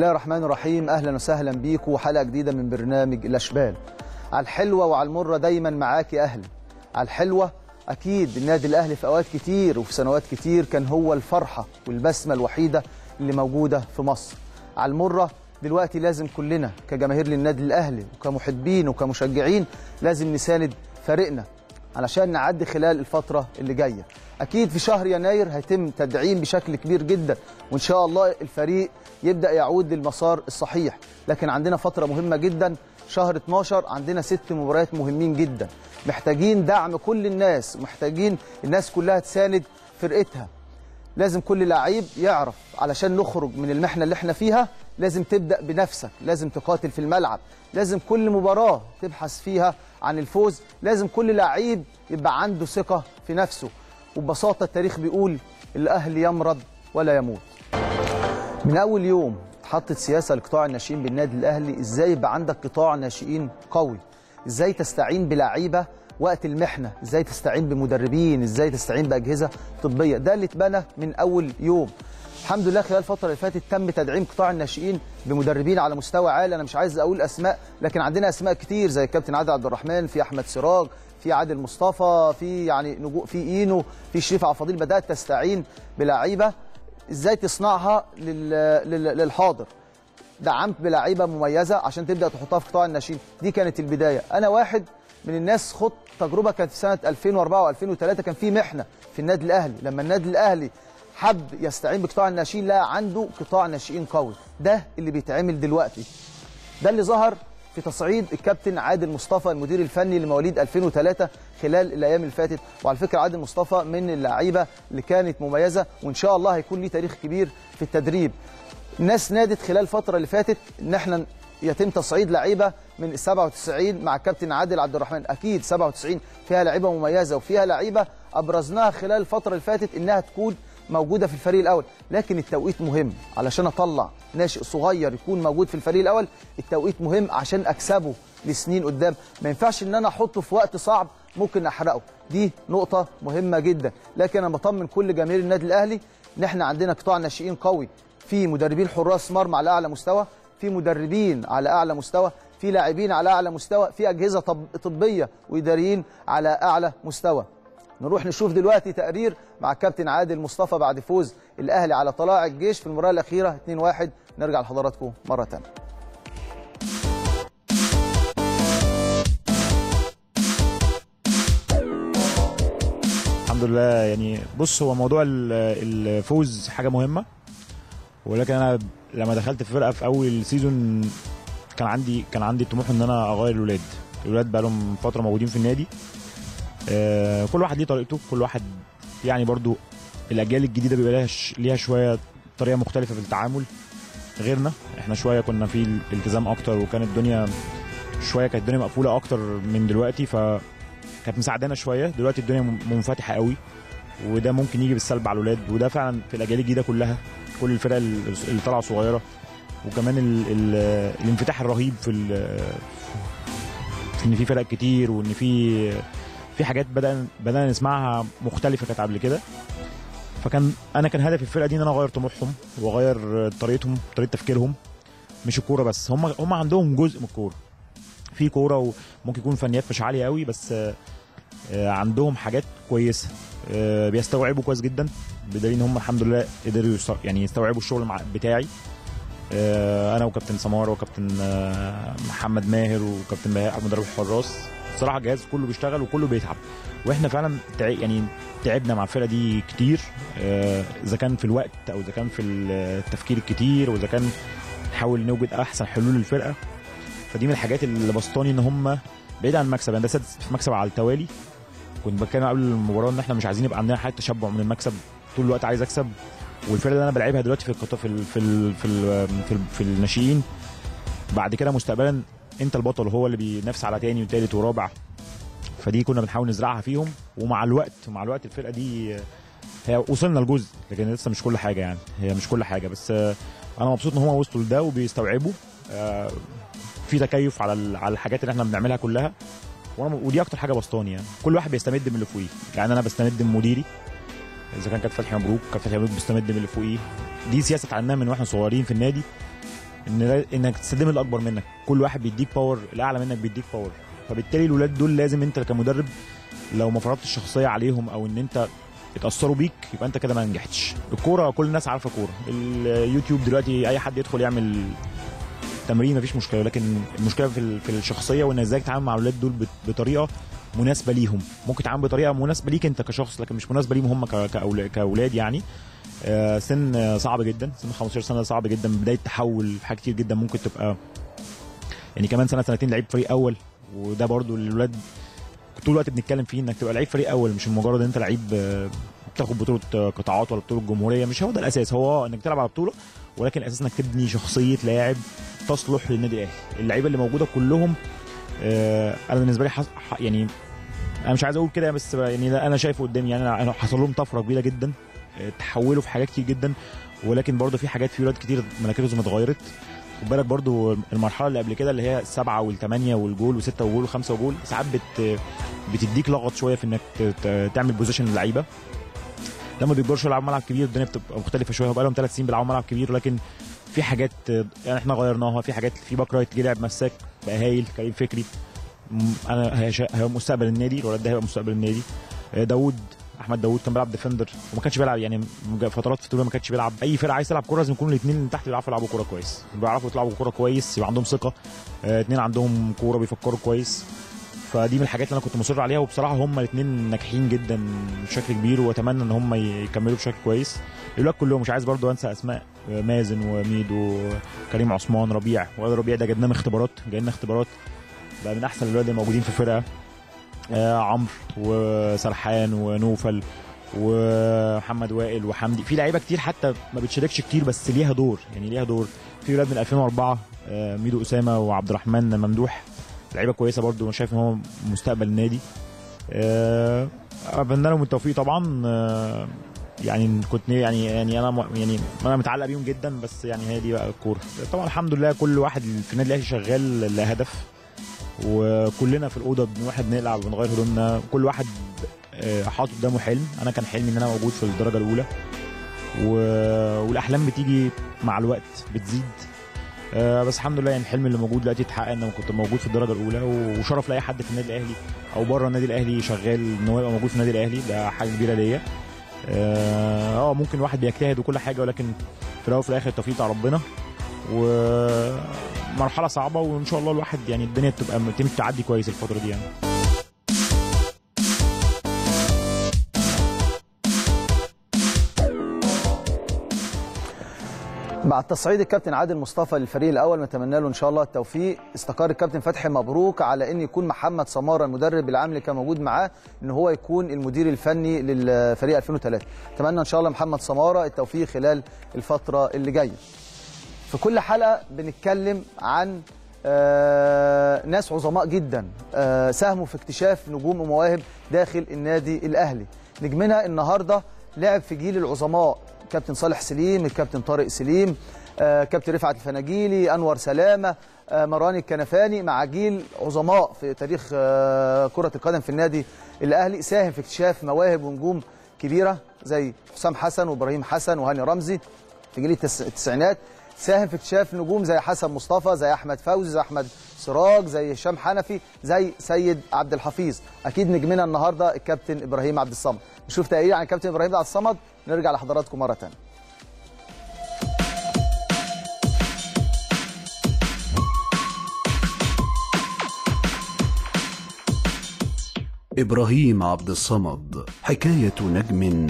الله الرحمن الرحيم. أهلا وسهلا بيكم وحلقة جديدة من برنامج الاشبال على الحلوة وعلى المرة دايما معاك يا أهلي على الحلوة أكيد النادي الأهلي في أوقات كتير وفي سنوات كتير كان هو الفرحة والبسمة الوحيدة اللي موجودة في مصر. على المرة دلوقتي لازم كلنا كجماهير للنادي الأهلي وكمحبين وكمشجعين لازم نساند فريقنا. علشان نعدي خلال الفترة اللي جاية. أكيد في شهر يناير هيتم تدعيم بشكل كبير جدا وإن شاء الله الفريق يبدأ يعود للمسار الصحيح. لكن عندنا فترة مهمة جدا شهر 12 عندنا ست مباريات مهمين جدا. محتاجين دعم كل الناس محتاجين الناس كلها تساند فرقتها. لازم كل لعيب يعرف علشان نخرج من المحنة اللي إحنا فيها لازم تبدأ بنفسك لازم تقاتل في الملعب لازم كل مباراة تبحث فيها عن الفوز لازم كل لعيب يبقى عنده ثقة في نفسه. وببساطة التاريخ بيقول الأهلي يمرض ولا يموت. من أول يوم اتحطت سياسة لقطاع الناشئين بالنادي الأهلي إزاي يبقى عندك قطاع ناشئين قوي؟ إزاي تستعين بلعيبة وقت المحنة؟ إزاي تستعين بمدربين؟ إزاي تستعين بأجهزة طبية؟ ده اللي اتبنى من أول يوم. الحمد لله خلال الفترة اللي فاتت تم تدعيم قطاع الناشئين بمدربين على مستوى عالي. أنا مش عايز أقول أسماء لكن عندنا أسماء كتير زي الكابتن عادل عبد الرحمن في أحمد سراج في عادل مصطفى في يعني نجو في إينو في شريف الفضيل بدأت تستعين بلعيبة. إزاي تصنعها لل... لل... للحاضر؟ دعمت بلعيبة مميزة عشان تبدأ تحطها في قطاع الناشئين. دي كانت البداية. أنا واحد من الناس خط تجربة كانت في سنة 2004 و2003 كان في محنة في النادي الأهلي. لما النادي الأهلي حب يستعين بقطاع الناشئين لقى عنده قطاع ناشئين قوي. ده اللي بيتعمل دلوقتي. ده اللي ظهر في تصعيد الكابتن عادل مصطفى المدير الفني لمواليد 2003 خلال الأيام اللي فاتت. وعلى فكرة عادل مصطفى من اللعيبة اللي كانت مميزة وإن شاء الله هيكون ليه تاريخ كبير في التدريب. الناس نادت خلال الفترة اللي فاتت إن إحنا يتم تصعيد لعيبة من 97 مع الكابتن عادل عبد الرحمن. أكيد 97 فيها لعيبة مميزة وفيها لعيبة أبرزناها خلال الفترة اللي فاتت إنها تكون موجودة في الفريق الأول. لكن التوقيت مهم علشان أطلع ناشئ صغير يكون موجود في الفريق الأول التوقيت مهم عشان أكسبه لسنين قدام. ما ينفعش إن أنا أحطه في وقت صعب ممكن أحرقه. دي نقطة مهمة جدا. لكن أنا بطمن كل جماهير النادي الأهلي إن إحنا عندنا قطاع ناشئين قوي. في مدربين حراس مرمى على أعلى مستوى في مدربين على أعلى مستوى في لاعبين على أعلى مستوى في أجهزة طب طبية وإداريين على أعلى مستوى. نروح نشوف دلوقتي تقرير مع الكابتن عادل مصطفى بعد فوز الأهلي على طلائع الجيش في المباراة الأخيرة 2-1 نرجع لحضراتكم مرة ثانية الحمد لله. يعني بص هو موضوع ال- الفوز حاجة مهمة ولكن أنا لما دخلت في فرقة في أول سيزون كان عندي كان عندي طموح إن أنا أغير الولاد. الولاد بقى لهم فترة موجودين في النادي. كل واحد ليه طريقته كل واحد يعني برضو الأجيال الجديدة بيبقى ليها ش- ليها شوية طريقة مختلفة في التعامل غيرنا. إحنا شوية كنا في الالتزام أكتر وكانت الدنيا شوية كانت الدنيا مقفولة أكتر من دلوقتي ف كانت مساعدانا شوية. دلوقتي الدنيا منفتحة قوي وده ممكن يجي بالسلب على الولاد وده فعلا في الأجيال الجديدة كلها كل الفرق ال- اللي طالعة صغيرة وكمان ال ال الانفتاح الرهيب في ال- في إن في فرق كتير وإن في في حاجات بدأنا بدأنا نسمعها مختلفة كانت قبل كده. فكان أنا كان هدفي الفرقة دي إن أنا أغير طموحهم وأغير طريقتهم طريقة تفكيرهم. مش الكورة بس هم هم عندهم جزء من الكورة. في كورة وممكن يكون فنيات مش عالية قوي بس آه، عندهم حاجات كويسة. آه، بيستوعبوا كويس جدا بدليل إن هم الحمد لله قدروا يعني يستوعبوا الشغل بتاعي. آه، أنا وكابتن سمارة وكابتن محمد ماهر وكابتن بهاء مدرب الحراس. صراحة الجهاز كله بيشتغل وكله بيتعب. وإحنا فعلا يعني تعبنا مع الفرقة دي كتير آه، إذا كان في الوقت أو إذا كان في التفكير الكتير وإذا كان نحاول نوجد أحسن حلول للفرقة. فدي من الحاجات اللي بسطاني إن هم بعيد عن المكسب يعني ده سادس مكسب على التوالي. كنت بتكلم قبل المباراة إن إحنا مش عايزين يبقى عندنا حاله تشبع من المكسب. طول الوقت عايز أكسب. والفرقة اللي أنا بلعبها دلوقتي في في في في في, في الناشئين بعد كده مستقبلا انت البطل هو اللي بينافس على تاني وتالت ورابع. فدي كنا بنحاول نزرعها فيهم ومع الوقت مع الوقت الفرقة دي هي وصلنا لجزء لكن لسه مش كل حاجة يعني هي مش كل حاجة. بس آه، أنا مبسوط إن هم وصلوا لده وبيستوعبوا آه، في تكيف على على الحاجات اللي إحنا بنعملها كلها. وأنا ودي أكتر حاجة بسطاني يعني. كل واحد بيستمد من اللي فوقيه. يعني أنا بستمد من مديري. إذا كان كابتن فتحي مبروك كابتن فتحي مبروك بيستمد من اللي فوقيه. دي سياسة اتعلمناها من وإحنا صغيرين في النادي. إن إنك تستخدم الاكبر منك. كل واحد بيديك power الاعلى منك بيديك power فبالتالي الولاد دول لازم أنت كمدرب لو ما فرضتش الشخصيه عليهم أو إن أنت اتاثروا بيك يبقى أنت كده ما نجحتش. الكورة كل الناس عارفة كورة. اليوتيوب دلوقتي أي حد يدخل يعمل تمرين مفيش مشكلة. لكن المشكلة في في الشخصية وإن إزاي تتعامل مع الاولاد دول بطريقة مناسبة ليهم. ممكن تتعامل بطريقة مناسبة ليك أنت كشخص لكن مش مناسبة ليهم هم كأولاد يعني. سن آه، صعب جدا سن 15 سنة صعب جدا بداية تحول في حاجات كتير جدا ممكن تبقى. يعني كمان سنة سنتين لعيب فريق أول وده برضو الولاد طول الوقت بنتكلم فيه إنك تبقى لعيب فريق أول مش مجرد إن أنت لعيب آه، بتاخد بطولة آه، قطاعات ولا بطولة جمهورية مش هو ده الأساس. هو إنك تلعب على بطولة ولكن الأساس إنك تبني شخصية لاعب تصلح للنادي الأهلي. اللعيبة اللي موجودة كلهم أنا بالنسبة لي يعني أنا مش عايز أقول كده بس يعني أنا شايفه قدامي. يعني أنا حصل لهم طفرة كبيرة جدا. تحولوا في حاجات كتير جدا ولكن برضه في حاجات في ولاد كتير مراكزهم اتغيرت. خد بالك برضه المرحلة اللي قبل كده اللي هي السبعه والثمانيه والجول وستة وجول وخمسة وجول ساعات بت بتديك لغط شوية في إنك تعمل بوزيشن للعيبة. لما بيكبروا يلعبوا ملعب كبير الدنيا بتبقى مختلفة شوية. بقى لهم ثلاث سنين بيلعبوا ملعب كبير ولكن في حاجات يعني إحنا غيرناها. في حاجات في back right جه لعب مساك بقى هايل كريم فكري. أنا هي شا- هي مستقبل النادي الولد ده هيبقى مستقبل النادي. آه، داوود أحمد داوود كان بيلعب defender وما كانش بيلعب يعني فترات في طوله ما كانش بيلعب. أي فرقة عايز تلعب كورة لازم يكونوا الاثنين اللي تحت بيعرفوا يلعبوا كورة كويس. بيعرفوا يلعبوا كورة كويس يبقى عندهم ثقة. اثنين عندهم كورة بيفكروا كويس. فدي من الحاجات اللي أنا كنت مصر عليها وبصراحة هم الاثنين ناجحين جدا بشكل كبير وأتمنى إن هم يكملوا بشكل كويس. الولاد كلهم مش عايز برضو أنسى أسماء. آه، مازن وميدو كريم عثمان ربيع. وائل ربيع ده جبناه من اختبارات جاي لنا اختبارات. بقى من أحسن الولاد الموجودين في الفرقه آه عمرو وسرحان ونوفل ومحمد وائل وحمدي. في لعيبة كتير حتى ما بتشاركش كتير بس ليها دور. يعني ليها دور. في ولاد من 2004 آه ميدو أسامة وعبد الرحمن ممدوح. لعيبة كويسة برضو أنا شايف إن هو مستقبل النادي. آه، أتمنى لهم التوفيق طبعا. آه، يعني كنت يعني يعني أنا يعني أنا متعلق بيهم جدا بس يعني هي دي بقى الكورة. طبعا الحمد لله كل واحد في النادي الأهلي شغال لهدف. وكلنا في الأوضة بنروح بنقلع وبنغير هدومنا. كل واحد آه، حاطط قدامه حلم. أنا كان حلمي إن أنا موجود في الدرجة الأولى. و... والأحلام بتيجي مع الوقت بتزيد. آه، بس الحمد لله يعني الحلم اللي موجود دلوقتي اتحقق إن كنت موجود في الدرجة الأولى. وشرف لأي حد في النادي الأهلي أو بره النادي الأهلي شغال إن هو يبقى موجود في النادي الأهلي. ده حاجة كبيرة ليا. آه آه، ممكن الواحد بيجتهد وكل حاجة ولكن في الأول وفي الآخر التوفيق بتاع ربنا. ومرحله صعبة وإن شاء الله الواحد يعني الدنيا بتبقى تم تعدي كويس الفترة دي يعني. مع تصعيد الكابتن عادل مصطفى للفريق الأول نتمنى له إن شاء الله التوفيق. استقر الكابتن فتحي مبروك على إن يكون محمد سمارة المدرب العام اللي كان موجود معاه إن هو يكون المدير الفني للفريق 2003 اتمنى إن شاء الله محمد سمارة التوفيق خلال الفترة اللي جاية. في كل حلقة بنتكلم عن آه ناس عظماء جدا ساهموا في اكتشاف نجوم ومواهب داخل النادي الأهلي. نجمنا النهارده لعب في جيل العظماء كابتن صالح سليم الكابتن طارق سليم آه كابتن رفعت الفناجيلي أنور سلامة آه مراني الكنفاني مع جيل عظماء في تاريخ كرة القدم في النادي الأهلي. ساهم في اكتشاف مواهب ونجوم كبيرة زي حسام حسن وإبراهيم حسن وهاني رمزي في جيل التس- التسعينات. ساهم في اكتشاف نجوم زي حسن مصطفى زي أحمد فوزي زي أحمد سراج زي هشام حنفي زي سيد عبد الحفيظ. أكيد نجمنا النهارده الكابتن إبراهيم عبد الصمد. نشوف تقرير عن الكابتن إبراهيم عبد الصمد نرجع لحضراتكم مرة ثانية إبراهيم عبد الصمد حكاية نجم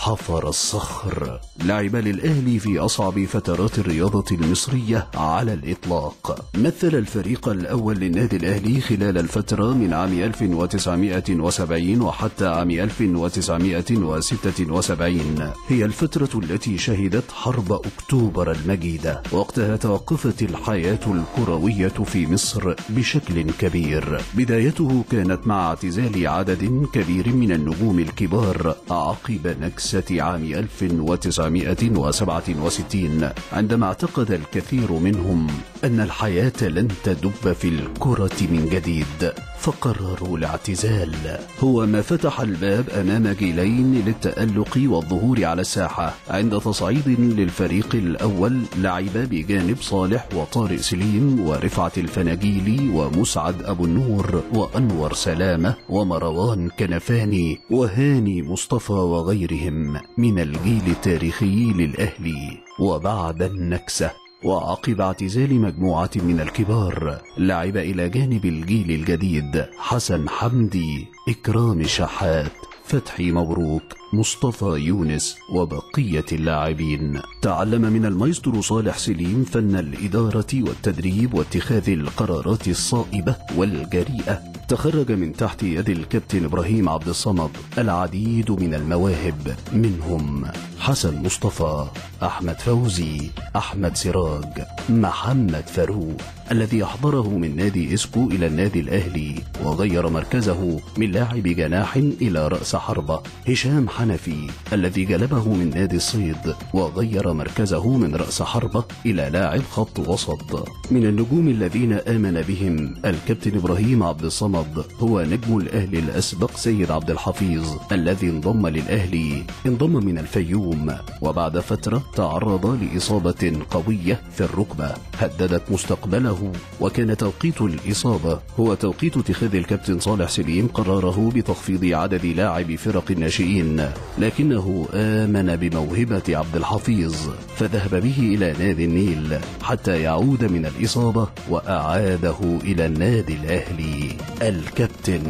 حفر الصخر. لعب للأهلي في أصعب فترات الرياضة المصرية على الإطلاق. مثل الفريق الأول للنادي الأهلي خلال الفترة من عام 1970 وحتى عام 1976 هي الفترة التي شهدت حرب أكتوبر المجيدة وقتها توقفت الحياة الكروية في مصر بشكل كبير. بدايته كانت مع اعتزال عدد كبير من النجوم الكبار عقب نكسة عام 1967 عندما اعتقد الكثير منهم أن الحياة لن تدب في الكرة من جديد. فقرروا الاعتزال. هو ما فتح الباب أمام جيلين للتألق والظهور على الساحة عند تصعيد للفريق الأول لعب بجانب صالح وطارق سليم ورفعت الفناجيلي ومسعد أبو النور وأنور سلامة ومروان كنفاني وهاني مصطفى وغيرهم من الجيل التاريخي للأهلي. وبعد النكسة وعقب اعتزال مجموعة من الكبار لعب إلى جانب الجيل الجديد حسن حمدي إكرام شحات فتحي مبروك. مصطفى يونس وبقية اللاعبين. تعلم من المايسترو صالح سليم فن الإدارة والتدريب واتخاذ القرارات الصائبة والجريئة. تخرج من تحت يد الكابتن إبراهيم عبد الصمد العديد من المواهب. منهم حسن مصطفى أحمد فوزي أحمد سراج محمد فاروق. الذي أحضره من نادي إسكو إلى النادي الأهلي وغير مركزه من لاعب جناح إلى رأس حربة. هشام حنفي الذي جلبه من نادي الصيد وغير مركزه من رأس حربة إلى لاعب خط وسط. من النجوم الذين آمن بهم الكابتن إبراهيم عبد الصمد هو نجم الأهلي الأسبق سيد عبد الحفيظ الذي انضم للأهلي. انضم من الفيوم وبعد فترة تعرض لإصابة قوية في الركبة. هددت مستقبله وكان توقيت الإصابة هو توقيت اتخاذ الكابتن صالح سليم قراره بتخفيض عدد لاعبي فرق الناشئين. لكنه آمن بموهبة عبد الحفيظ فذهب به إلى نادي النيل حتى يعود من الإصابة وأعاده إلى النادي الأهلي. الكابتن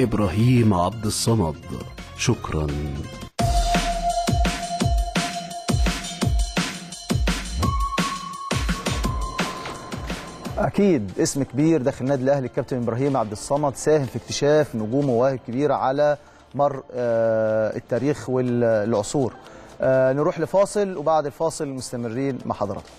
إبراهيم عبد الصمد. شكرا. أكيد اسم كبير داخل النادي الأهلي الكابتن إبراهيم عبد الصمد ساهم في اكتشاف نجوم ومواهب كبيرة على مر آه، التاريخ والعصور. آه، نروح لفاصل وبعد الفاصل مستمرين مع حضراتكم.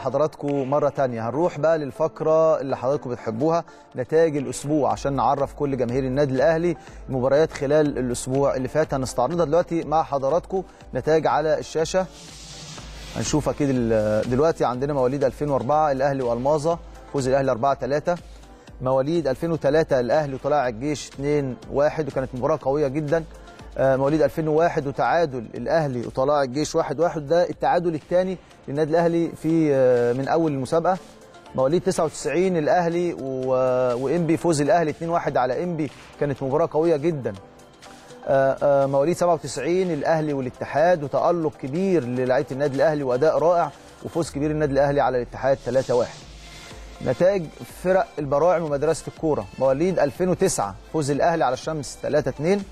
بحضراتكم مرة تانية. هنروح بقى للفقرة اللي حضراتكم بتحبوها نتائج الأسبوع عشان نعرف كل جماهير النادي الأهلي المباريات خلال الأسبوع اللي فات. هنستعرضها دلوقتي مع حضراتكم نتائج على الشاشة. هنشوف أكيد ال- دلوقتي عندنا مواليد 2004 الأهلي وألماظة فوز الأهلي 4 3 مواليد 2003 الأهلي وطلائع الجيش 2 1 وكانت مباراة قوية جدا. مواليد 2001 وتعادل الأهلي وطلائع الجيش 1 1 ده التعادل الثاني للنادي الأهلي في آه، من أول المسابقة. مواليد 99 الأهلي و- وانبي فوز الأهلي 2 1 على انبي كانت مباراة قوية جدا. آه، آه، مواليد 97 الأهلي والاتحاد وتألق كبير للاعيبه النادي الأهلي وأداء رائع وفوز كبير النادي الأهلي على الاتحاد 3 1 نتائج فرق البراعم ومدرسة الكورة. مواليد 2009 فوز الأهلي على الشمس 3 2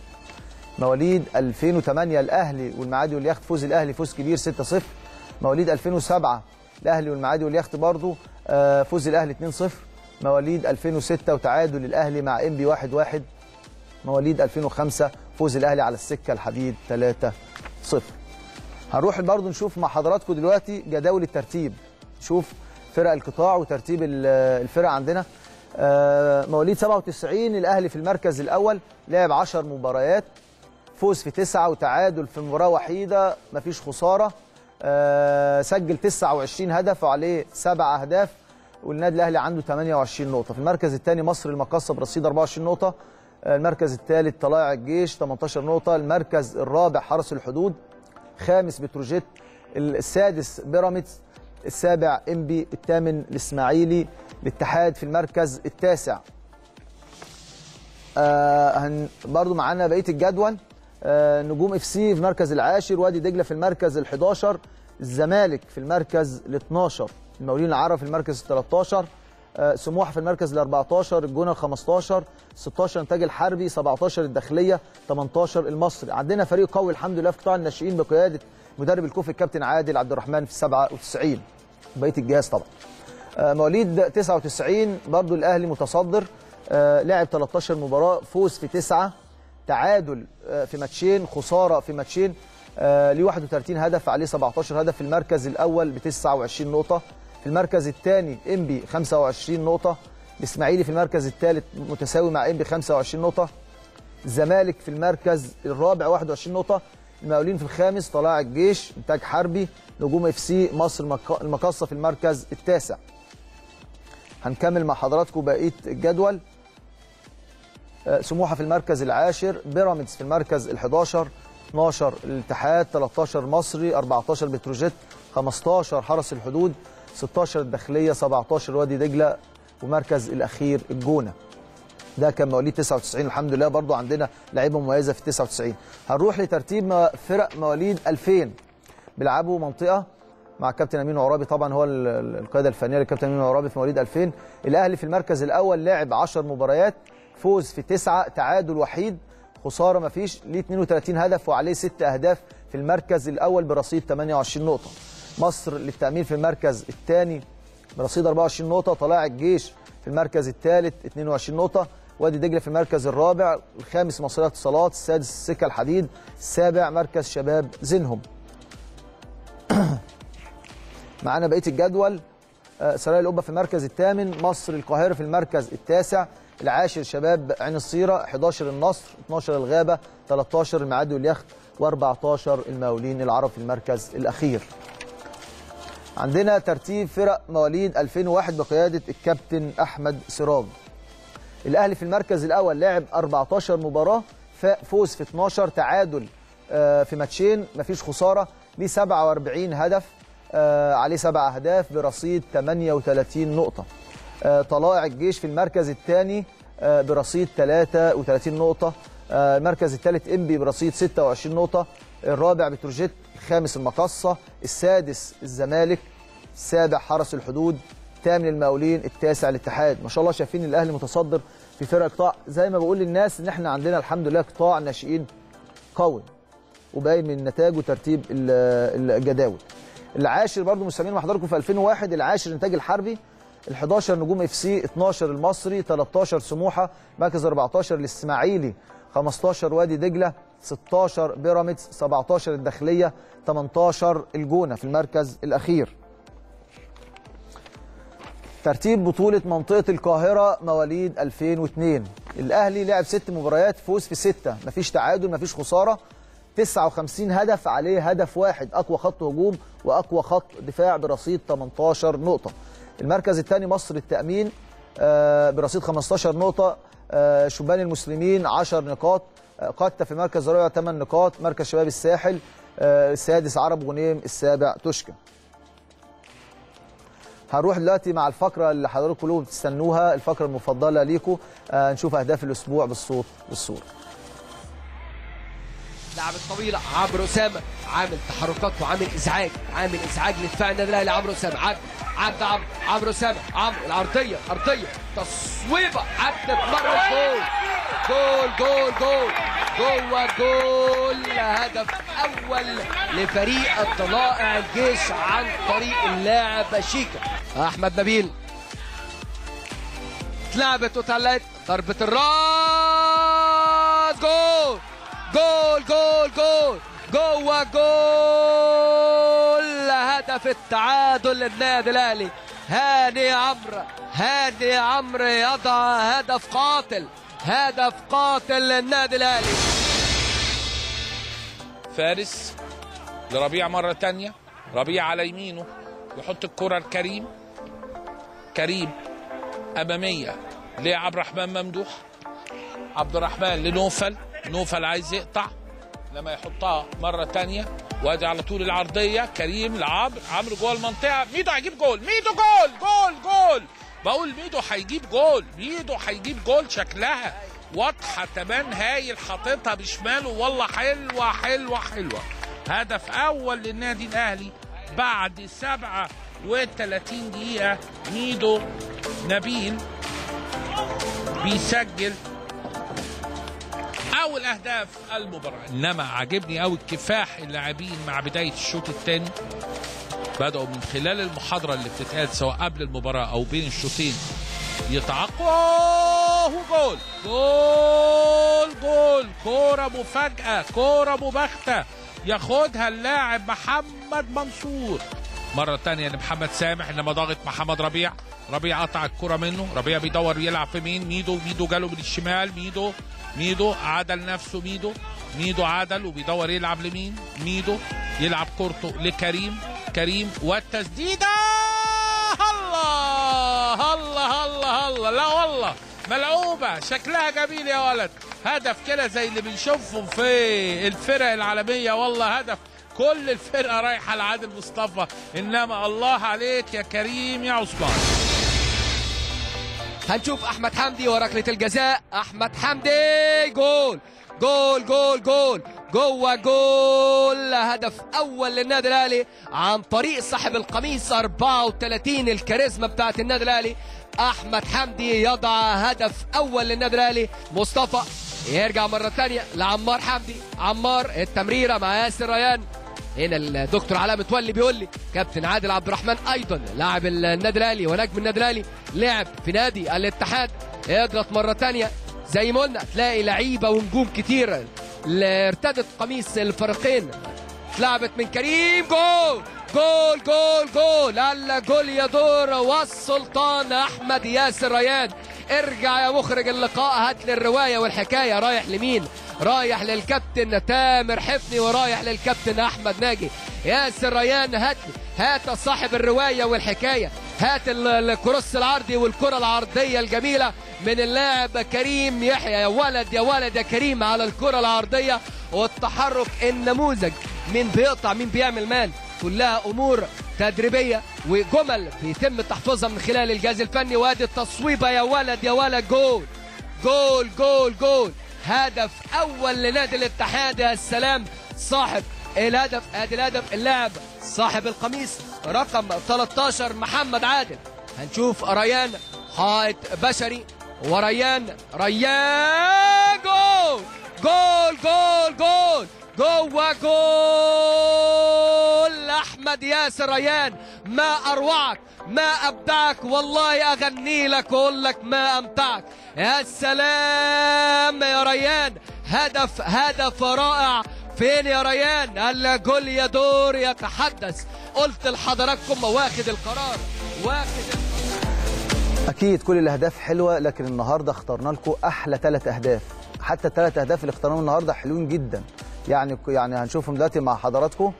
مواليد 2008 الاهلي والمعادي واليخت فوز الأهلي فوز كبير 6 0 مواليد 2007 الاهلي والمعادي واليخت برضو آه، فوز الأهلي 2 0 مواليد 2006 وتعادل الأهلي مع انبي 1 1 مواليد 2005 فوز الأهلي على السكة الحديد 3 0 هنروح برضو نشوف مع حضراتكم دلوقتي جداول الترتيب. نشوف فرق القطاع وترتيب ال- الفرق عندنا. آه، مواليد 97 الأهلي في المركز الأول لعب 10 مباريات. فوز في تسعة وتعادل في مباراة وحيدة مفيش خسارة. آه، سجل 29 هدف وعليه سبع أهداف والنادي الأهلي عنده 28 نقطة. في المركز الثاني مصر المقاصة برصيد 24 نقطة. آه، المركز الثالث طلائع الجيش 18 نقطة. المركز الرابع حرس الحدود خامس بتروجيت السادس بيراميدز السابع إنبي الثامن الإسماعيلي. الاتحاد في المركز التاسع. آه برضو معانا بقية الجدول. نجوم FC في المركز العاشر وادي دجلة في المركز ال11 الزمالك في المركز ال12 المقاولين العرب في المركز ال13 آه سموحة في المركز ال14 الجونة ال15 16 انتاج الحربي 17 الداخلية 18 المصري. عندنا فريق قوي الحمد لله في قطاع الناشئين بقيادة مدرب الكفء الكابتن عادل عبد الرحمن في 97 بقية الجهاز طبعا. آه، مواليد 99 برضو الأهلي متصدر. آه، لعب 13 مباراة فوز في تسعة. تعادل آه، في ماتشين خسارة في ماتشين آه، ليه 31 هدف عليه 17 هدف في المركز الأول ب 29 نقطة. في المركز الثاني إنبي 25 نقطة. الاسماعيلي في المركز الثالث متساوي مع إنبي 25 نقطة. الزمالك في المركز الرابع 21 نقطة. المقاولين في الخامس طلائع الجيش إنتاج حربي نجوم إف سي مصر المق- المقاصة في المركز التاسع. هنكمل مع حضراتكم بقية الجدول. سموحة في المركز العاشر بيراميدز في المركز ال11 12 الاتحاد 13 مصري 14 بتروجيت 15 حرس الحدود 16 الداخلية 17 وادي دجلة ومركز الأخير الجونة. ده كان مواليد 99 الحمد لله برضو عندنا لعيبة مميزة في 99 هنروح لترتيب فرق مواليد 2000 بيلعبوا منطقة مع كابتن أمين عرابي طبعا هو ال- ال- القيادة الفنية للكابتن أمين عرابي في مواليد 2000 الأهلي في المركز الأول لعب 10 مباريات فوز في تسعة تعادل وحيد خسارة ما فيش ليه 32 هدف وعليه 6 أهداف في المركز الأول برصيد 28 نقطة. مصر للتامين في المركز الثاني برصيد 24 نقطة طلائع الجيش في المركز الثالث 22 نقطة. وادي دجلة في المركز الرابع الخامس مصرية اتصالات السادس السكه الحديد السابع مركز شباب زينهم. معانا بقية الجدول. آه، سرايا القبة في المركز الثامن مصر القاهرة في المركز التاسع العاشر شباب عين الصيرة 11 النصر 12 الغابة 13 المعادي واليخت و14 المقاولين العرب في المركز الأخير. عندنا ترتيب فرق مواليد 2001 بقيادة الكابتن أحمد سراج الأهلي في المركز الأول لعب 14 مباراة فا- فوز في 12 تعادل آه، في ماتشين مفيش خسارة ليه 47 هدف آه، عليه سبع أهداف برصيد 38 نقطة. آه، طلائع الجيش في المركز الثاني برصيد 33 نقطة. آه، المركز الثالث انبي برصيد 26 نقطة. الرابع بتروجيت الخامس المقصه السادس الزمالك. السابع حرس الحدود. الثامن المقاولين. التاسع الاتحاد. ما شاء الله شايفين الأهلي متصدر في فرق قطاع زي ما بقول للناس إن إحنا عندنا الحمد لله قطاع ناشئين قوي وباين من نتائج وترتيب ال- الجداول. العاشر برضو مستمعين مع حضراتكم في 2001 العاشر إنتاج الحربي. ال11 نجوم FC 12 المصري 13 سموحة مركز 14 الاسماعيلي 15 وادي دجلة 16 بيراميدز 17 الداخلية 18 الجونة في المركز الأخير. ترتيب بطولة منطقة القاهرة مواليد 2002 الأهلي لعب ست مباريات فوز في ستة. مفيش تعادل مفيش خسارة. 59 هدف عليه هدف واحد أقوى خط هجوم وأقوى خط دفاع برصيد 18 نقطة. المركز الثاني مصر التأمين آه، برصيد 15 نقطة آه، شبان المسلمين 10 نقاط آه، قتة في مركز الرابع 8 نقاط مركز شباب الساحل آه، السادس عرب غنيم السابع تشكى هنروح دلوقتي مع الفقرة اللي حضراتكم كلكم بتستنوها الفقرة المفضلة ليكم آه نشوف أهداف الأسبوع بالصوت والصورة لعب الطويلة عمرو أسامة. عامل تحركات وعامل إزعاج عامل إزعاج لدفاع النادي الأهلي عمرو أسامة عدى عدى عمرو عمرو أسامة عمرو العرضية أرضية. تصويبة عدت مرة جول. جول جول جول. جوه جول هدف أول لفريق الطلائع الجيش عن طريق اللاعب شيكا. أحمد نبيل. اتلعبت وطلعت ضربة الراس. جول. جول جول جول. جوه جول. هدف التعادل للنادي الأهلي. هاني عمرو هاني عمرو يضع هدف قاتل هدف قاتل للنادي الأهلي. فارس لربيع مرة تانية. ربيع على يمينه. يحط الكرة لكريم كريم أمامية لعبد الرحمن ممدوح. عبد الرحمن لنوفل. نوفل عايز يقطع. لما يحطها مرة تانية وادي على طول العرضية. كريم لعمرو عمرو جوه المنطقة. ميدو هيجيب جول ميدو جول جول جول. بقول ميدو هيجيب جول ميدو هيجيب جول. شكلها واضحة تمام. هايل حاططها بشماله. والله حلوة حلوة حلوة. هدف أول للنادي الأهلي بعد 37 دقيقة. ميدو نبيل بيسجل اول اهداف المباراه إنما عاجبني قوي كفاح اللاعبين مع بداية الشوط الثاني بدأوا من خلال المحاضرة اللي بتتقال سواء قبل المباراة أو بين الشوطين يتعاقبوا جول جول جول. كورة مفاجأة كورة مباغتة. ياخدها اللاعب محمد منصور. مرة تانية لمحمد سامح إنما ضاغط محمد ربيع. ربيع قطع الكرة منه. ربيع بيدور يلعب في مين؟ ميدو. ميدو جاله من الشمال. ميدو ميدو عدل نفسه ميدو. ميدو عدل وبيدور يلعب لمين؟ ميدو يلعب كورته لكريم. كريم والتسديده الله الله الله الله لا والله ملعوبة. شكلها جميل يا ولد. هدف كده زي اللي بنشوفهم في الفرق العالمية. والله هدف. كل الفرقة رايحة لعادل مصطفى. إنما الله عليك يا كريم يا عثمان. هنشوف أحمد حمدي وركله الجزاء أحمد حمدي جول جول جول جول. جوه جول هدف أول للنادي الأهلي عن طريق صاحب القميص 34 الكاريزما بتاعت النادي الأهلي. أحمد حمدي يضع هدف أول للنادي الأهلي. مصطفى يرجع مرة ثانية لعمار حمدي. عمار التمريرة مع ياسر ريان. هنا الدكتور علاء متولي بيقول لي كابتن عادل عبد الرحمن أيضا لاعب النادي الأهلي ونجم النادي الأهلي لعب في نادي الاتحاد اضغط مرة تانية. زي ما قلنا تلاقي لعيبة ونجوم كتير ارتدت قميص الفريقين. اتلعبت من كريم جول! جول جول جول! الجول يدور والسلطان أحمد ياسر ريان ارجع يا مخرج اللقاء هات لي الرواية والحكاية رايح لمين؟ رايح للكابتن تامر حفني ورايح للكابتن أحمد ناجي. ياسر ريان هات هات صاحب الرواية والحكاية. هات ال- ال cross العرضي والكرة العرضية الجميلة من اللاعب كريم يحيى. يا ولد يا ولد يا كريم على الكرة العرضية. والتحرك النموذج. مين بيقطع مين بيعمل man كلها أمور تدريبية وجمل بيتم تحفظها من خلال الجهاز الفني. وادي التصويبة يا ولد يا ولد. جول. جول جول جول. هدف أول لنادي الاتحاد. يا السلام صاحب الهدف ادي الهدف اللاعب صاحب القميص رقم 13 محمد عادل. هنشوف ريان حائط بشري وريان ريان جول جول جول جول. جوه جول. أحمد ياسر ريان ما أروعك ما أبدعك. والله أغني لك وأقول لك ما أمتعك. يا سلام يا ريان هدف هدف رائع. فين يا ريان؟ الجول يدور يتحدث؟ قلت لحضراتكم واخد القرار واخد أكيد كل الأهداف حلوة لكن النهارده اخترنا لكم أحلى ثلاث أهداف. حتى الثلاث أهداف اللي اخترناهم النهارده حلوين جدا. يعني يعني هنشوفهم دلوقتي مع حضراتكم.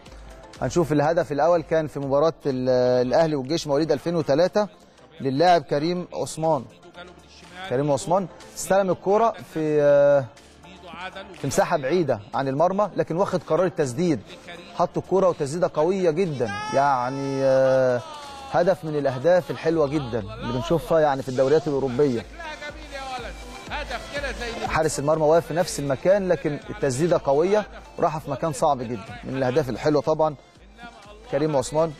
هنشوف الهدف الأول كان في مباراة ال- الأهلي والجيش مواليد 2003 للاعب كريم عثمان. كريم عثمان استلم الكورة في آه، في مساحة بعيدة عن المرمى لكن واخد قرار التسديد. حط الكورة وتسديدة قوية جدا. يعني آه، هدف من الأهداف الحلوة جدا اللي بنشوفها يعني في الدوريات الأوروبية. هدف كده حارس المرمى واقف في نفس المكان لكن التسديدة قوية راح في مكان صعب جدا. من الأهداف الحلوة طبعا كريم عثمان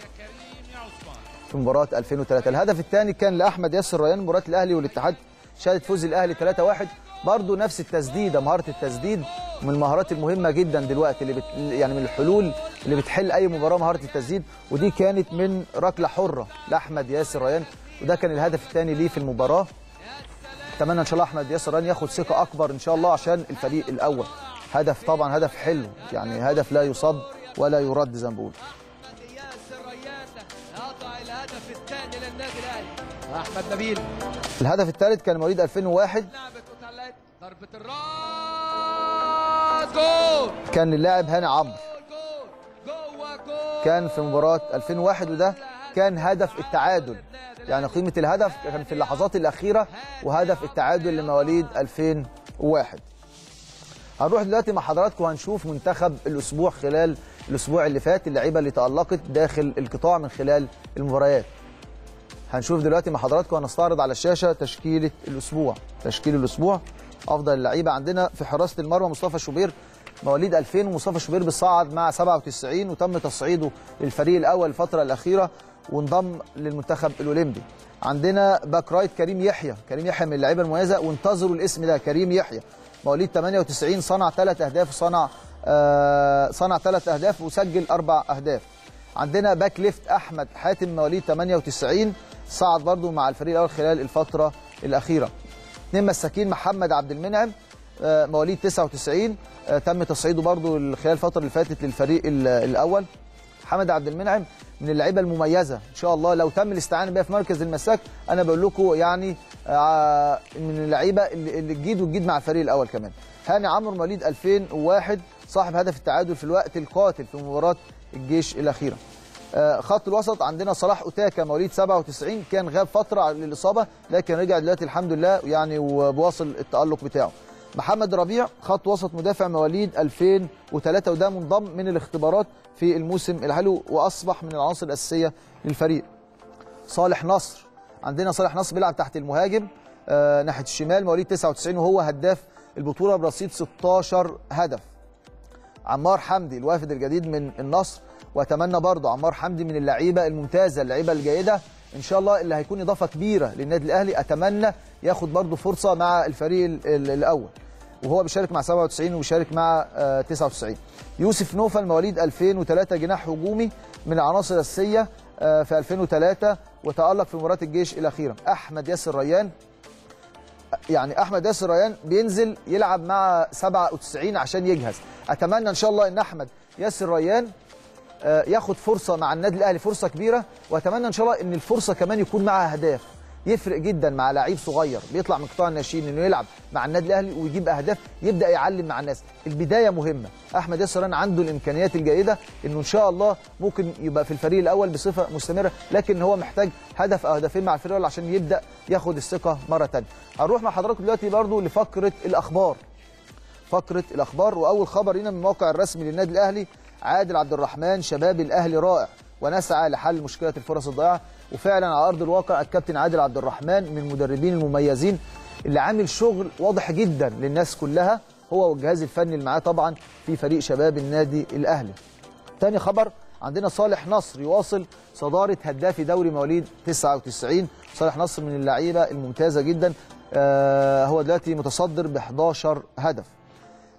في مباراة 2003 الهدف الثاني كان لأحمد ياسر ريان مباراة الأهلي والاتحاد. شهدت فوز الأهلي 3-1 برضه نفس التسديدة مهارة التسديد من المهارات المهمة جدا دلوقتي اللي بت... يعني من الحلول اللي بتحل أي مباراة مهارة التسديد. ودي كانت من ركلة حرة لأحمد ياسر ريان. وده كان الهدف الثاني ليه في المباراة. أتمنى إن شاء الله أحمد ياسر ران ياخد ثقة أكبر إن شاء الله عشان الفريق الأول. هدف طبعا هدف حلو يعني هدف لا يصد ولا يرد زي ما بقول قطع الهدف الثاني للنادي الاهلي أحمد نبيل. الهدف الثالث كان مواليد 2001 لعبت وطلعت ضربه الراس جول. كان للاعب هاني عمرو. كان في مباراة 2001 وده كان هدف التعادل. يعني قيمة الهدف كان في اللحظات الأخيرة وهدف التعادل لمواليد 2001 هنروح دلوقتي مع حضراتكم هنشوف منتخب الأسبوع خلال الأسبوع اللي فات اللعيبة اللي تألقت داخل القطاع من خلال المباريات. هنشوف دلوقتي مع حضراتكم هنستعرض على الشاشة تشكيلة الأسبوع. تشكيل الأسبوع أفضل اللعيبة عندنا في حراسة المرمى مصطفى شوبير. مواليد 2000 ومصطفى شوبير بيصعد مع 97 وتم تصعيده للفريق الأول الفترة الأخيرة. وانضم للمنتخب الأولمبي. عندنا back right كريم يحيى. كريم يحيى من اللعيبة المميزة. وانتظروا الاسم ده. كريم يحيى. مواليد 98 صنع ثلاث أهداف وصنع آه صنع ثلاث أهداف وسجل أربع أهداف. عندنا back left أحمد حاتم. مواليد 98 صعد برضو مع الفريق الأول خلال الفترة الأخيرة. اثنين مساكين. محمد عبد المنعم آه، مواليد 99 آه، تم تصعيده برضو خلال الفترة اللي فاتت للفريق ال- الأول. محمد عبد المنعم من اللعيبة المميزة. إن شاء الله لو تم الاستعانة بيها في مركز المساك أنا بقول لكم يعني آه، من اللعيبة اللي تجيد وتجيد مع الفريق الأول كمان. هاني عمرو مواليد 2001 صاحب هدف التعادل في الوقت القاتل في مباراة الجيش الأخيرة. آه، خط الوسط عندنا صلاح أوتاكا مواليد 97 كان غاب فترة للإصابة لكن رجع دلوقتي الحمد لله يعني وبواصل التألق بتاعه. محمد ربيع خط وسط مدافع مواليد 2003 وده منضم من الاختبارات في الموسم الحلو وأصبح من العناصر الأساسية للفريق. صالح نصر. عندنا صالح نصر بيلعب تحت المهاجم آه ناحية الشمال مواليد 99 وهو هداف البطولة برصيد 16 هدف. عمار حمدي الوافد الجديد من النصر وأتمنى برضه عمار حمدي من اللعيبة الممتازة اللعيبة الجيدة. إن شاء الله اللي هيكون إضافة كبيرة للنادي الأهلي أتمنى ياخد برضه فرصة مع الفريق ال- ال- الأول. وهو بيشارك مع 97 وبيشارك مع آه، 99 يوسف نوفل مواليد 2003 جناح هجومي من العناصر الأساسية آه، في 2003 وتألق في مباراة الجيش الأخيرة. أحمد ياسر ريان يعني أحمد ياسر ريان بينزل يلعب مع 97 عشان يجهز. أتمنى إن شاء الله إن أحمد ياسر ريان آه، ياخد فرصة مع النادي الأهلي فرصة كبيرة وأتمنى إن شاء الله إن الفرصة كمان يكون معها أهداف. يفرق جدا مع لعيب صغير بيطلع من قطاع الناشئين إنه يلعب مع النادي الأهلي ويجيب أهداف يبدأ يعلم مع الناس. البداية مهمة. أحمد ياسر عنده الإمكانيات الجيدة إنه إن شاء الله ممكن يبقى في الفريق الأول بصفة مستمرة لكن هو محتاج هدف أو هدفين مع الفريق الأول عشان يبدأ ياخد الثقة مرة ثانية هنروح مع حضراتكم دلوقتي برضو لفقرة الأخبار. فقرة الأخبار وأول خبر هنا من الموقع الرسمي للنادي الأهلي عادل عبد الرحمن شباب الأهلي رائع ونسعى لحل مشكله الفرص الضائعة. وفعلا على أرض الواقع الكابتن عادل عبد الرحمن من المدربين المميزين اللي عامل شغل واضح جدا للناس كلها هو والجهاز الفني اللي معاه طبعا في فريق شباب النادي الأهلي. تاني خبر عندنا صالح نصر يواصل صدارة هداف دوري مواليد 99 صالح نصر من اللعيبة الممتازة جدا. آه هو دلوقتي متصدر ب 11 هدف.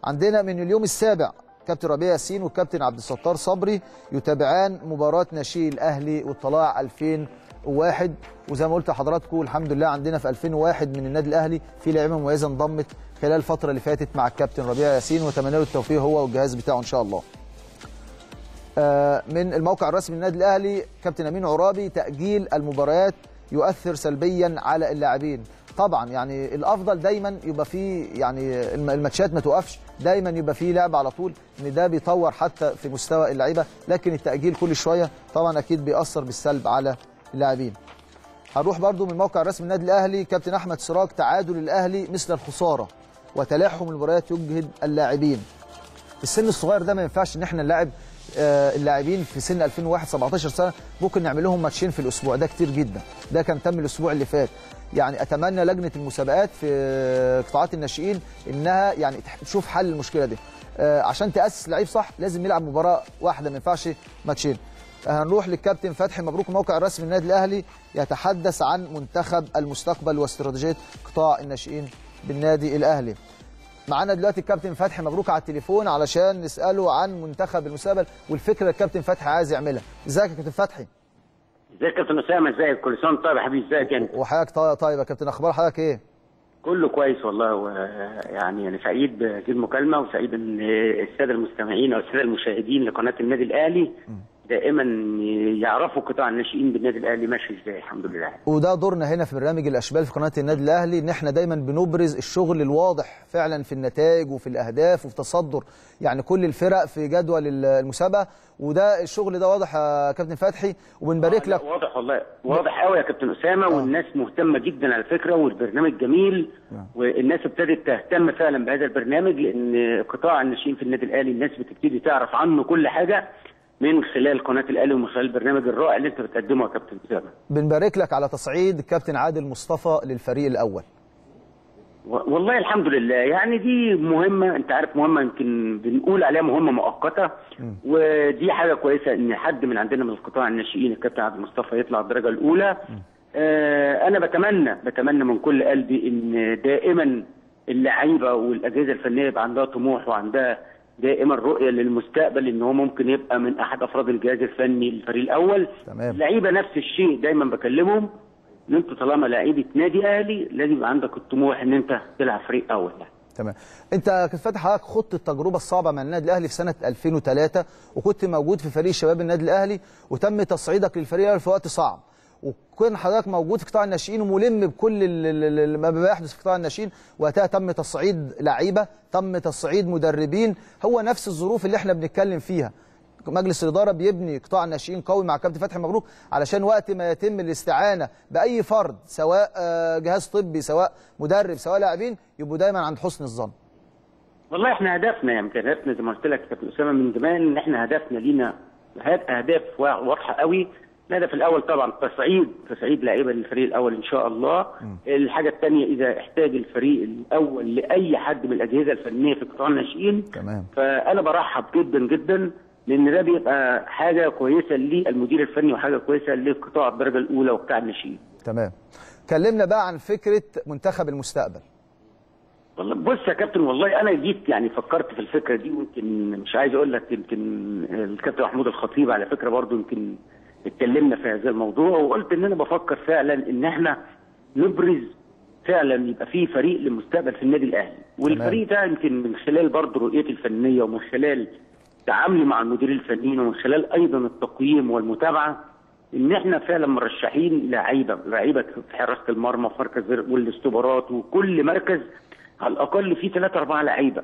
عندنا من اليوم السابع كابتن ربيع ياسين والكابتن عبد الستار صبري يتابعان مباراة ناشئي الأهلي والطلاع 2001 وزي ما قلت لحضراتكم الحمد لله عندنا في 2001 من النادي الأهلي في لعيبة مميزة انضمت خلال الفترة اللي فاتت مع الكابتن ربيع ياسين وأتمنى له التوفيق هو والجهاز بتاعه إن شاء الله. آه، من الموقع الرسمي للنادي الأهلي كابتن أمين عرابي تأجيل المباريات يؤثر سلبيا على اللاعبين. طبعا يعني الأفضل دايما يبقى فيه يعني الم- الماتشات ما توقفش. دايما يبقى فيه لعب على طول إن ده بيطور حتى في مستوى اللعيبة لكن التأجيل كل شوية طبعا أكيد بيأثر بالسلب على اللاعبين. هنروح برضو من موقع الرسمي النادي الأهلي كابتن أحمد سراج تعادل الأهلي مثل الخسارة وتلاحم المباريات يجهد اللاعبين. السن الصغير ده ما ينفعش إن إحنا نلاعب آه، اللاعبين في سن 2001 17 سنة ممكن نعمل لهم ماتشين في الأسبوع ده كتير جدا. ده كان تم الأسبوع اللي فات. يعني أتمنى لجنة المسابقات في قطاعات الناشئين إنها يعني تشوف حل المشكلة دي. آه، عشان تأسس لعيب صح لازم يلعب مباراة واحدة ما ينفعش ماتشين. هنروح للكابتن فتحي مبروك الموقع الرسمي للنادي الأهلي يتحدث عن منتخب المستقبل واستراتيجية قطاع الناشئين بالنادي الأهلي. معانا دلوقتي الكابتن فتحي مبروك على التليفون علشان نسأله عن منتخب المستقبل والفكرة الكابتن فتحي عايز يعملها. إزيك يا كابتن فتحي؟ ازيك يا كابتن أسامة؟ ازيك كل سنة طيب يا حبيبي ازيك انت وحياك طيب يا كابتن أخبار حضرتك إيه؟ كله كويس والله و... يعني أنا سعيد بهذه المكالمه وسعيد إن السادة المستمعين أو السادة المشاهدين لقناة النادي الأهلي دائما يعرفوا قطاع الناشئين بالنادي الأهلي ماشي إزاي الحمد لله. وده دورنا هنا في برنامج الأشبال في قناة النادي الأهلي إن إحنا دايما بنبرز الشغل الواضح فعلا في النتائج وفي الأهداف وفي تصدر يعني كل الفرق في جدول المسابقة وده الشغل ده واضح يا كابتن فتحي؟ وبنبارك لا، لك. واضح والله واضح قوي يا كابتن أسامة والناس مهتمة جدا على فكره والبرنامج جميل والناس ابتدت تهتم فعلا بهذا البرنامج لأن قطاع الناشئين في النادي الأهلي الناس بتبتدي تعرف عنه كل حاجة من خلال قناة الأهلي ومن خلال البرنامج الرائع اللي انت بتقدمه يا كابتن اسامه بنبارك لك على تصعيد الكابتن عادل مصطفى للفريق الأول. والله الحمد لله. يعني دي مهمة انت عارف مهمة يمكن بنقول عليها مهمة مؤقتة. ودي حاجة كويسة إن حد من عندنا من القطاع الناشئين الكابتن عبد المصطفى يطلع الدرجة الأولى. آه أنا بتمنى بتمنى من كل قلبي إن دائما اللعيبة والأجهزة الفنية يبقى عندها طموح وعندها دائما رؤية للمستقبل إن هو ممكن يبقى من أحد أفراد الجهاز الفني للفريق الأول تمام. اللعيبة نفس الشيء دايما بكلمهم إن أنت طالما لعيبه نادي أهلي لازم يبقى عندك الطموح إن أنت تلعب فريق أول يعني. تمام أنت كابتن فتحي حضرتك خضت التجربه الصعبه مع النادي الأهلي في سنة 2003 وكنت موجود في فريق شباب النادي الأهلي وتم تصعيدك للفريق الأول في وقت صعب وكون حضرتك موجود في قطاع الناشئين وملم بكل ما بيحدث في قطاع الناشئين وقتها تم تصعيد لعيبة تم تصعيد مدربين. هو نفس الظروف اللي إحنا بنتكلم فيها. مجلس الإدارة بيبني قطاع الناشئين قوي مع كابتن فتحي مبروك علشان وقت ما يتم الاستعانة بأي فرد سواء آه، جهاز طبي سواء مدرب سواء لاعبين يبقوا دايما عند حسن الظن. والله إحنا هدفنا يعني كان هدفنا زي ما قلت لك يا كابتن أسامة من زمان إن إحنا هدفنا لينا أهداف وا- واضحة قوي. الهدف الأول طبعا تصعيد تصعيد لعيبة للفريق الأول إن شاء الله. الحاجة الثانية إذا احتاج الفريق الأول لأي حد من الأجهزة الفنية في قطاع الناشئين تمام. فأنا برحب جدا جدا لأن ده بيبقى حاجة كويسة للمدير الفني وحاجة كويسة لقطاع الدرجة الأولى وقطاع الناشئين. تمام. كلمنا بقى عن فكرة منتخب المستقبل. والله بص يا كابتن والله أنا جيت يعني فكرت في الفكرة دي ويمكن مش عايز أقول لك يمكن الكابتن محمود الخطيب على فكرة برضو يمكن اتكلمنا في هذا الموضوع وقلت إن أنا بفكر فعلا إن إحنا نبرز فعلا يبقى في فريق للمستقبل في النادي الأهلي. والفريق ده يمكن من خلال برضو رؤيتي الفنية ومن خلال تعاملي مع المديرين الفنيين ومن خلال أيضا التقييم والمتابعة إن إحنا فعلا مرشحين لعيبة لعيبة في حراسة المرمى وفي مركز والاستوبرات وكل مركز على الأقل فيه ثلاثة اربعه لعيبة.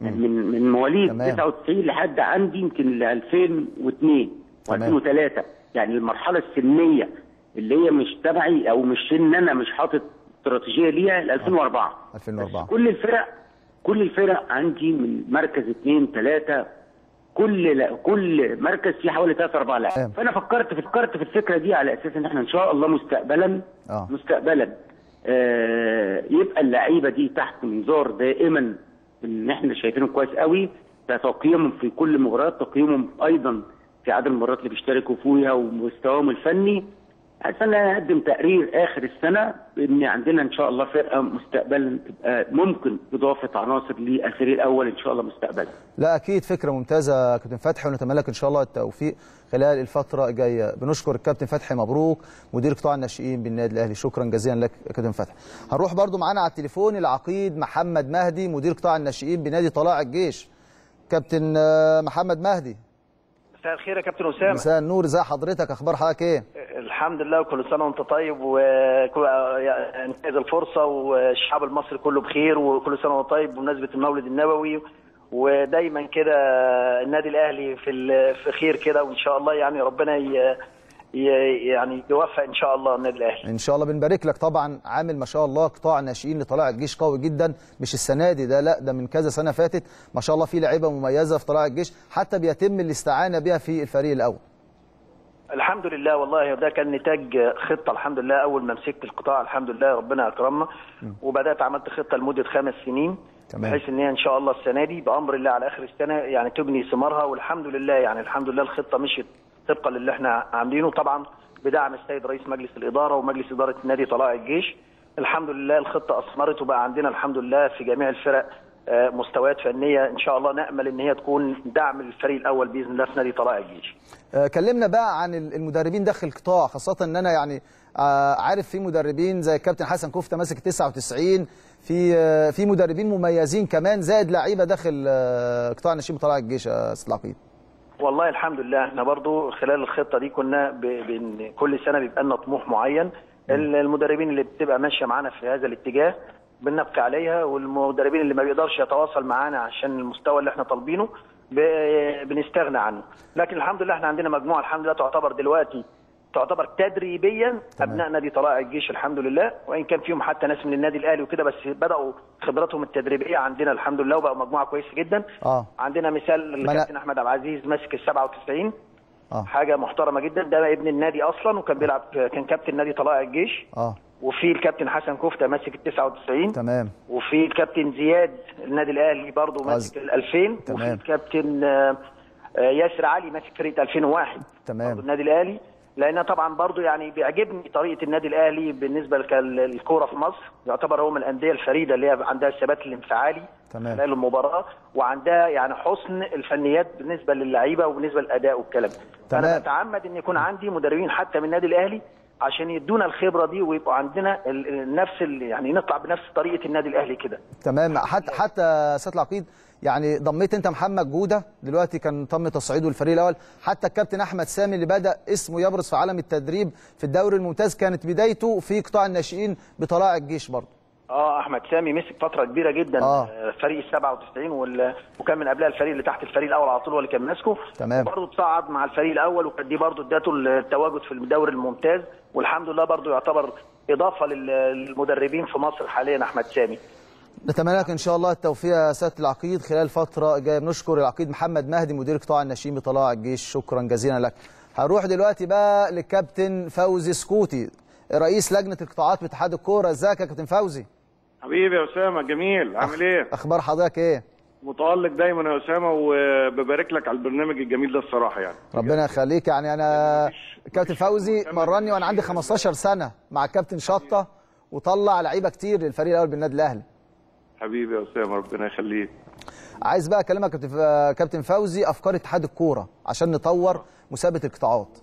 من من مواليد تمام. 99 لحد عندي يمكن ل 2002 تمام. و2003 يعني المرحلة السنية اللي هي مش تبعي أو مش ان أنا مش حاطط استراتيجية ليها ل 2004 2004 بس كل الفرق كل الفرق عندي من مركز اثنين ثلاثة كل لا كل مركز فيه حوالي ثلاثة أربعة تمام. لاعب فأنا فكرت فكرت في الفكرة دي على أساس إن إحنا إن شاء الله مستقبلا آه. مستقبلا آه يبقى اللعيبة دي تحت منظار دائما إن إحنا شايفينهم كويس قوي تقييمهم في كل المباريات تقييمهم أيضا في عدد المباريات اللي بيشتركوا فيها ومستواهم الفني عشان نقدم تقرير آخر السنة ان عندنا إن شاء الله فرقة مستقبلا تبقى ممكن اضافه عناصر للفريق الأول إن شاء الله مستقبلا. لا أكيد فكرة ممتازة كابتن فتحي ونتمنى لك إن شاء الله التوفيق خلال الفترة الجاية. بنشكر الكابتن فتحي مبروك مدير قطاع الناشئين بالنادي الأهلي. شكرا جزيلا لك كابتن فتحي. هنروح برضو معانا على التليفون العقيد محمد مهدي مدير قطاع الناشئين بنادي طلائع الجيش. كابتن محمد مهدي. مساء الخير يا كابتن أسامة. مساء النور ازي حضرتك؟ أخبار حضرتك إيه؟ الحمد لله وكل سنة وأنت طيب وانتهز الفرصة والشعب المصري كله بخير وكل سنة وأنت طيب بمناسبة المولد النبوي ودايما كده النادي الأهلي في في خير كده وإن شاء الله يعني ربنا ي- يعني يوفق إن شاء الله النادي الأهلي. إن شاء الله بنبارك لك. طبعا عامل ما شاء الله قطاع ناشئين لطلائع الجيش قوي جدا. مش السنة دي ده لا ده من كذا سنة فاتت. ما شاء الله في لعيبة مميزة في طلائع الجيش حتى بيتم الاستعانة بها في الفريق الأول. الحمد لله والله ده كان نتاج خطة الحمد لله. أول ما مسكت القطاع الحمد لله ربنا أكرمنا. وبدأت عملت خطة لمدة خمس سنين تمام. بحيث إن هي إن شاء الله السنة دي بأمر الله على آخر السنة يعني تبني ثمارها. والحمد لله يعني الحمد لله الخطة مشيت طبقا للي إحنا عاملينه. طبعا بدعم السيد رئيس مجلس الإدارة ومجلس إدارة نادي طلائع الجيش. الحمد لله الخطة أثمرت وبقى عندنا الحمد لله في جميع الفرق آه، مستويات فنية. إن شاء الله نأمل إن هي تكون دعم للفريق الأول بإذن الله في نادي طلائع الجيش. آه، كلمنا بقى عن ال- المدربين داخل القطاع خاصة إن أنا يعني آه، عارف في مدربين زي الكابتن حسن كفتة ماسك 99 في في مدربين مميزين كمان زائد لعيبة داخل قطاع الناشئين بطلائع الجيش يا أستاذ العقيد والله الحمد لله إحنا برضو خلال الخطة دي كنا ب... بن... كل سنة بيبقى لنا طموح معين. ال- المدربين اللي بتبقى ماشية معانا في هذا الاتجاه بنبقى عليها والمدربين اللي ما بيقدرش يتواصل معانا عشان المستوى اللي إحنا طالبينه ب... بنستغنى عنه. لكن الحمد لله إحنا عندنا مجموعة الحمد لله تعتبر دلوقتي تعتبر تدريبيا أبناء نادي طلائع الجيش الحمد لله. وإن كان فيهم حتى ناس من النادي الأهلي وكده بس بدأوا خبراتهم التدريبية عندنا الحمد لله وبقوا مجموعة كويسة جدا. آه. عندنا مثال الكابتن أحمد عبد العزيز ماسك ال 97 آه. حاجة محترمة جدا. ده ابن النادي أصلا وكان بيلعب كان كابتن نادي طلائع الجيش. آه. وفي الكابتن حسن كفتة ماسك ال 99 تمام. وفي الكابتن زياد النادي الأهلي برضه ماسك ال 2000 وفي تمام. الكابتن آه، آه، ياسر علي ماسك فرقه 2001 تمام. النادي الأهلي. لأن طبعا برضه يعني بيعجبني طريقة النادي الأهلي بالنسبة للكورة في مصر يعتبر هو من الأندية الفريدة اللي هي عندها الثبات الانفعالي تمام. خلال المباراة وعندها يعني حسن الفنيات بالنسبة للعيبة وبالنسبة للأداء والكلام تمام. فأنا بتعمد إن يكون عندي مدربين حتى من النادي الأهلي عشان يدونا الخبرة دي ويبقوا عندنا نفس يعني نطلع بنفس طريقة النادي الأهلي كده تمام حتى حتى سيد العقيد يعني ضميت انت محمد جودة دلوقتي كان تم تصعيده الفريق الأول حتى الكابتن أحمد سامي اللي بدأ اسمه يبرز في عالم التدريب في الدوري الممتاز كانت بدايته في قطاع الناشئين بطلائع الجيش برضه آه أحمد سامي مسك فترة كبيرة جدا آه. آه. فريق ال 97 وال... وكان من قبلها الفريق اللي تحت الفريق الأول على طول هو اللي كان ماسكه تمام. برضه اتصعد مع الفريق الأول وكانت دي برضه اداته التواجد في الدوري الممتاز والحمد لله برضه يعتبر إضافة لل- للمدربين في مصر حاليا أحمد سامي نتمنى لك إن شاء الله التوفيق يا سيادة العقيد. خلال الفترة الجايه بنشكر العقيد محمد مهدي مدير قطاع الناشئين بطلائع الجيش. شكرا جزيلا لك. هنروح دلوقتي بقى للكابتن فوزي سكوتي رئيس لجنة القطاعات باتحاد الكورة. إزيك يا كابتن فوزي؟ حبيبي يا أسامة جميل. عامل إيه؟ أخبار حضرتك إيه؟ متألق دايما يا أسامة وببارك لك على البرنامج الجميل ده الصراحة يعني. ربنا يخليك. يعني أنا الكابتن فوزي مرني وأنا عندي 15 سنة مع الكابتن شطة وطلع لعيبة كتير للفريق الأول بالنادي الأهلي. حبيبي يا اسامه ربنا يخليك. عايز بقى أكلمك كابتن فوزي أفكار اتحاد الكورة عشان نطور مسابقة القطاعات.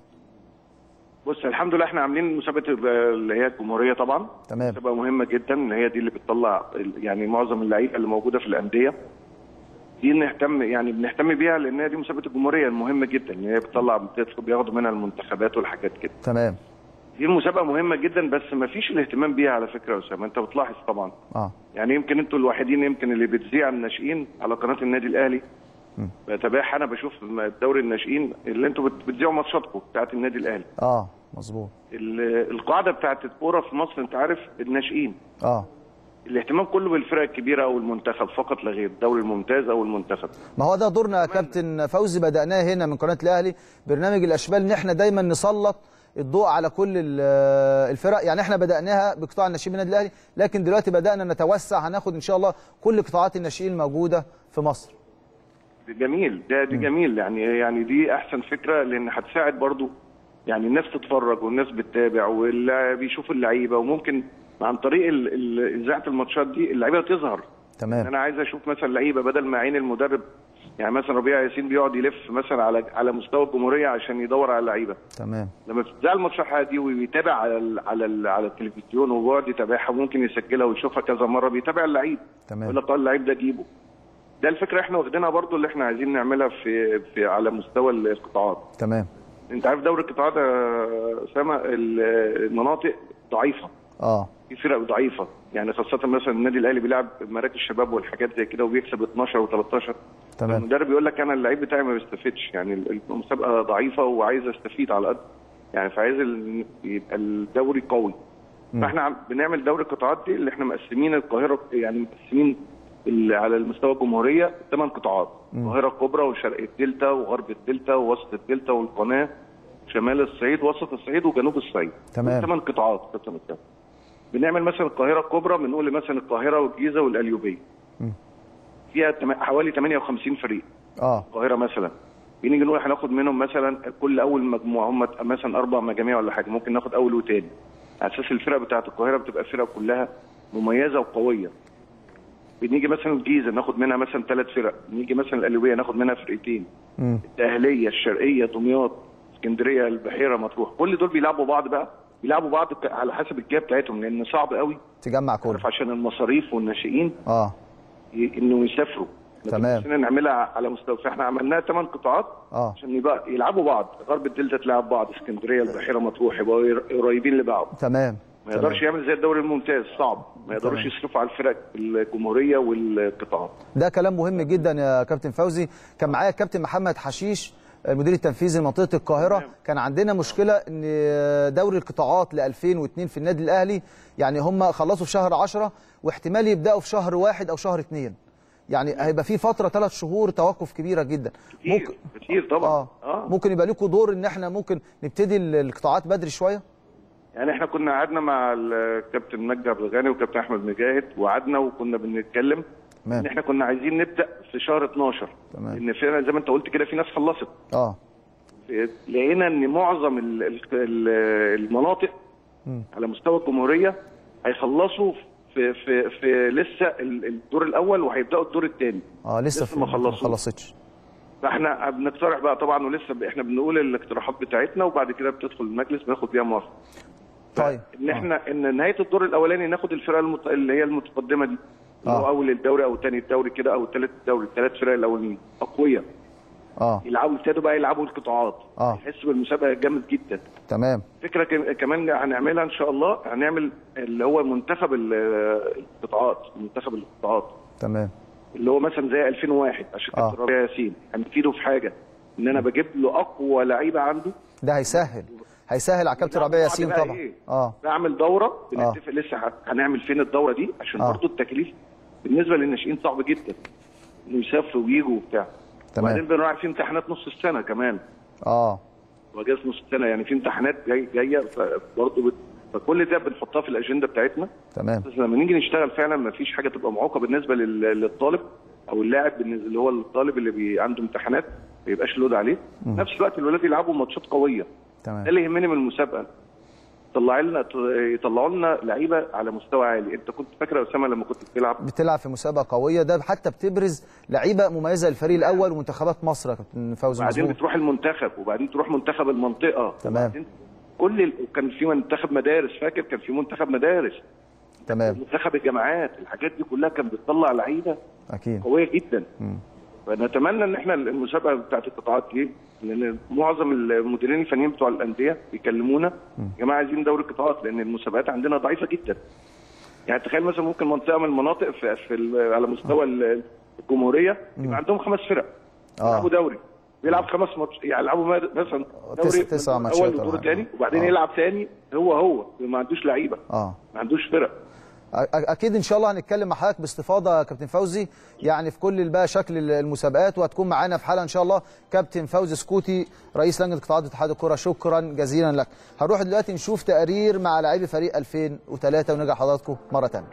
بص الحمد لله إحنا عاملين مسابقة اللي هي الجمهورية طبعا. تمام. مسابقة مهمة جدا إن هي دي اللي بتطلع يعني معظم اللعيبة اللي موجودة في الأندية. دي نهتم يعني بنهتم بيها لأن هي دي مسابقة الجمهورية المهمة جدا إن هي بتطلع بياخدوا منها المنتخبات والحاجات كده. تمام. دي مسابقة مهمة جدا بس ما فيش الاهتمام بيها على فكرة يا اسامه أنت بتلاحظ طبعا. آه. يعني يمكن أنتوا الوحيدين يمكن اللي بتذيع الناشئين على قناة النادي الأهلي. بتابعها أنا بشوف دوري الناشئين اللي أنتوا بت- بتذيعوا ماتشاتكم بتاعت النادي الأهلي. آه مظبوط. ال- القاعدة بتاعت الكورة في مصر أنت عارف الناشئين. آه. الاهتمام كله بالفرق الكبيرة أو المنتخب فقط لا غير الدوري الممتاز أو المنتخب. ما هو ده دورنا يا كابتن فوزي بدأناه هنا من قناة الأهلي برنامج الأشبال إن إحنا دايما نسلط الضوء على كل ال- الفرق. يعني إحنا بدأناها بقطاع الناشئين بالنادي الأهلي لكن دلوقتي بدأنا نتوسع. هناخد إن شاء الله كل قطاعات الناشئين الموجودة في مصر. جميل. ده دي جميل. يعني يعني دي أحسن فكرة لأن هتساعد برضو. يعني الناس تتفرج والناس بتتابع واللي بيشوف اللعيبة. وممكن عن طريق إذاعة الماتشات دي اللعيبة تظهر. تمام. أنا عايز أشوف مثلا لعيبة بدل ما عين المدرب يعني مثلا ربيع ياسين بيقعد يلف مثلا على على مستوى الجمهورية عشان يدور على لعيبه تمام. لما بتذاع الماتشات دي ويتابع على ال على ال على التلفزيون وبيقعد يتابعها وممكن يسجلها ويشوفها كذا مرة بيتابع اللعيب. يقول تمام لك آه اللعيب ده جيبه. ده الفكرة إحنا واخدينها برضو اللي إحنا عايزين نعملها في في على مستوى القطاعات. تمام. انت عارف دوري القطاعات يا اسامه ال- المناطق ضعيفة. آه. في فرق ضعيفة يعني خاصة مثلا النادي الأهلي بيلعب مراكز الشباب والحاجات زي كده وبيكسب 12 و13 تمام المدرب يقول لك أنا اللعيب بتاعي ما بيستفدش يعني المسابقة ضعيفة وعايز أستفيد على قد يعني فعايز يبقى الدوري قوي. فإحنا عم- بنعمل دوري القطاعات دي اللي إحنا مقسمين القاهرة يعني مقسمين على المستوى الجمهورية ثمان قطاعات. القاهرة الكبرى وشرق الدلتا وغرب الدلتا ووسط الدلتا والقناة شمال الصعيد وسط الصعيد وجنوب الصعيد تمام. ثمان قطاعات. بنعمل مثلا القاهرة الكبرى بنقول مثلا القاهرة والجيزة والقليوبية. فيها حوالي 58 فريق. آه. القاهرة مثلا. بنيجي نقول هناخد منهم مثلا كل أول مجموعة هم مثلا أربع مجاميع ولا حاجة ممكن ناخد أول وتاني. على أساس الفرق بتاعت القاهرة بتبقى فرق كلها مميزة وقوية. بنيجي مثلا الجيزة ناخد منها مثلا ثلاث فرق. نيجي مثلا القليوبية ناخد منها فرقتين. مم. الدهلية الشرقية دمياط اسكندرية البحيرة مطروح. كل دول بيلعبوا بعض بقى. بيلعبوا بعض على حسب الجهة بتاعتهم لأن صعب قوي تجمع كله. عشان المصاريف والناشئين آه. انه يسافروا. تمام. عشان نعملها على مستوى فإحنا عملناها ثمان قطاعات آه. عشان يبقى يلعبوا بعض. غرب الدلتا تلعب بعض اسكندرية البحيره مطروح يبقوا قريبين لبعض. تمام. ما يقدرش يعمل زي الدوري الممتاز صعب. ما يقدروش. يصرفوا على الفرق الجمهورية والقطاعات. ده كلام مهم جدا يا كابتن فوزي. كان معايا الكابتن محمد حشيش المدير التنفيذي لمنطقة القاهرة. كان عندنا مشكلة إن دوري القطاعات ل 2002 في النادي الأهلي يعني هم خلصوا في شهر 10 واحتمال يبدأوا في شهر واحد أو شهر اثنين يعني هيبقى في فترة ثلاث شهور توقف كبيرة جدا. كتير كتير طبعا. آه. آه. ممكن يبقى لكم دور إن إحنا ممكن نبتدي القطاعات بدري شوية؟ يعني إحنا كنا قعدنا مع الكابتن مجدي عبد الغني والكابتن أحمد مجاهد وقعدنا وكنا بنتكلم. إن تمام إحنا كنا عايزين نبدأ في شهر 12 تمام. لأن فعلا زي ما أنت قلت كده في ناس خلصت. آه. لقينا إن معظم ال- ال- ال- المناطق مم. على مستوى الجمهورية هيخلصوا في في في لسه ال- الدور الأول وهيبدأوا الدور الثاني آه لسه, لسه ما. خلصتش. فإحنا بنقترح بقى طبعا ولسه إحنا بنقول الاقتراحات بتاعتنا وبعد كده بتدخل المجلس بناخد بيها موافقة. طيب. ان إحنا إن نهاية الدور الأولاني ناخد الفرقة المت... اللي هي المتقدمة دي. آه. أول الدوري أو ثاني الدوري كده أو ثالث الدوري الثلاث فرق الاولانيين أقوياء. آه. يلعبوا ابتدوا بقى يلعبوا القطاعات. آه. يحسوا بالمسابقة جامد جدا. تمام. فكرة كم- كمان هنعملها إن شاء الله هنعمل اللي هو منتخب ال- القطاعات منتخب القطاعات. تمام. اللي هو مثلا زي 2001 عشان آه. كابتن ربيع ياسين. هنفيده في حاجة إن أنا بجيب له أقوى لعيبة عنده. ده هيسهل. هيسهل على كابتن ربيع ياسين طبعا. إيه؟ آه. بعمل دورة بنتفق لسه ه- هنعمل فين الدورة دي؟ عشان آه. برضه التكليف بالنسبة للناشئين صعب جدا. إنه يسافروا ويجوا وبتاع. تمام. وبعدين بنراعي في امتحانات نص السنة كمان. آه. وأجازة نص السنة. يعني في امتحانات جاي جاية برضه بت... فكل ده بنحطها في الأجندة بتاعتنا. تمم بس لما نيجي نشتغل فعلا ما فيش حاجة تبقى معوقة بالنسبة لل... للطالب أو اللاعب اللي هو الطالب اللي بي... عنده امتحانات ما يبقاش لود عليه. في نفس الوقت الولاد يلعبوا ماتشات قوية. ده تمام اللي يهمني من المسابقة. طلع لنا يطلعوا لنا لعيبة على مستوى عالي. انت كنت فاكر يا أسامة لما كنت بتلعب؟ بتلعب في مسابقة قوية. ده حتى بتبرز لعيبة مميزة للفريق الأول ومنتخبات مصر يا كابتن فوزي وبعدين مظبوط. بتروح المنتخب وبعدين تروح منتخب المنطقة. تمام. كل ال... كان في منتخب مدارس فاكر؟ كان في منتخب مدارس. تمام. منتخب الجامعات الحاجات دي كلها كانت بتطلع لعيبة أكيد. قوية جدا. فنتمنى إن إحنا المسابقة بتاعت القطاعات دي لأن معظم المديرين الفنيين بتوع الأندية بيكلمونا يا جماعة عايزين دوري القطاعات لأن المسابقات عندنا ضعيفة جدا. يعني تخيل مثلا ممكن منطقة من المناطق في, في على مستوى ال- الجمهورية يبقى عندهم خمس فرق آه. يلعبوا دوري. بيلعب خمس ماتش يعني يلعبوا مثلا دوري تسع ماتشات أول ودور حاجة. تاني وبعدين آه. يلعب تاني هو هو ما عندوش لعيبة. آه. ما عندوش فرق. أكيد إن شاء الله هنتكلم مع حضرتك باستفاضة كابتن فوزي. يعني في كل بقى شكل المسابقات وهتكون معانا في حلقه إن شاء الله كابتن فوزي سكوتي رئيس لجنة قطاعات اتحاد الكرة. شكرا جزيلا لك. هنروح دلوقتي نشوف تقرير مع لاعبي فريق 2003 ونرجع لحضراتكم مرة ثانية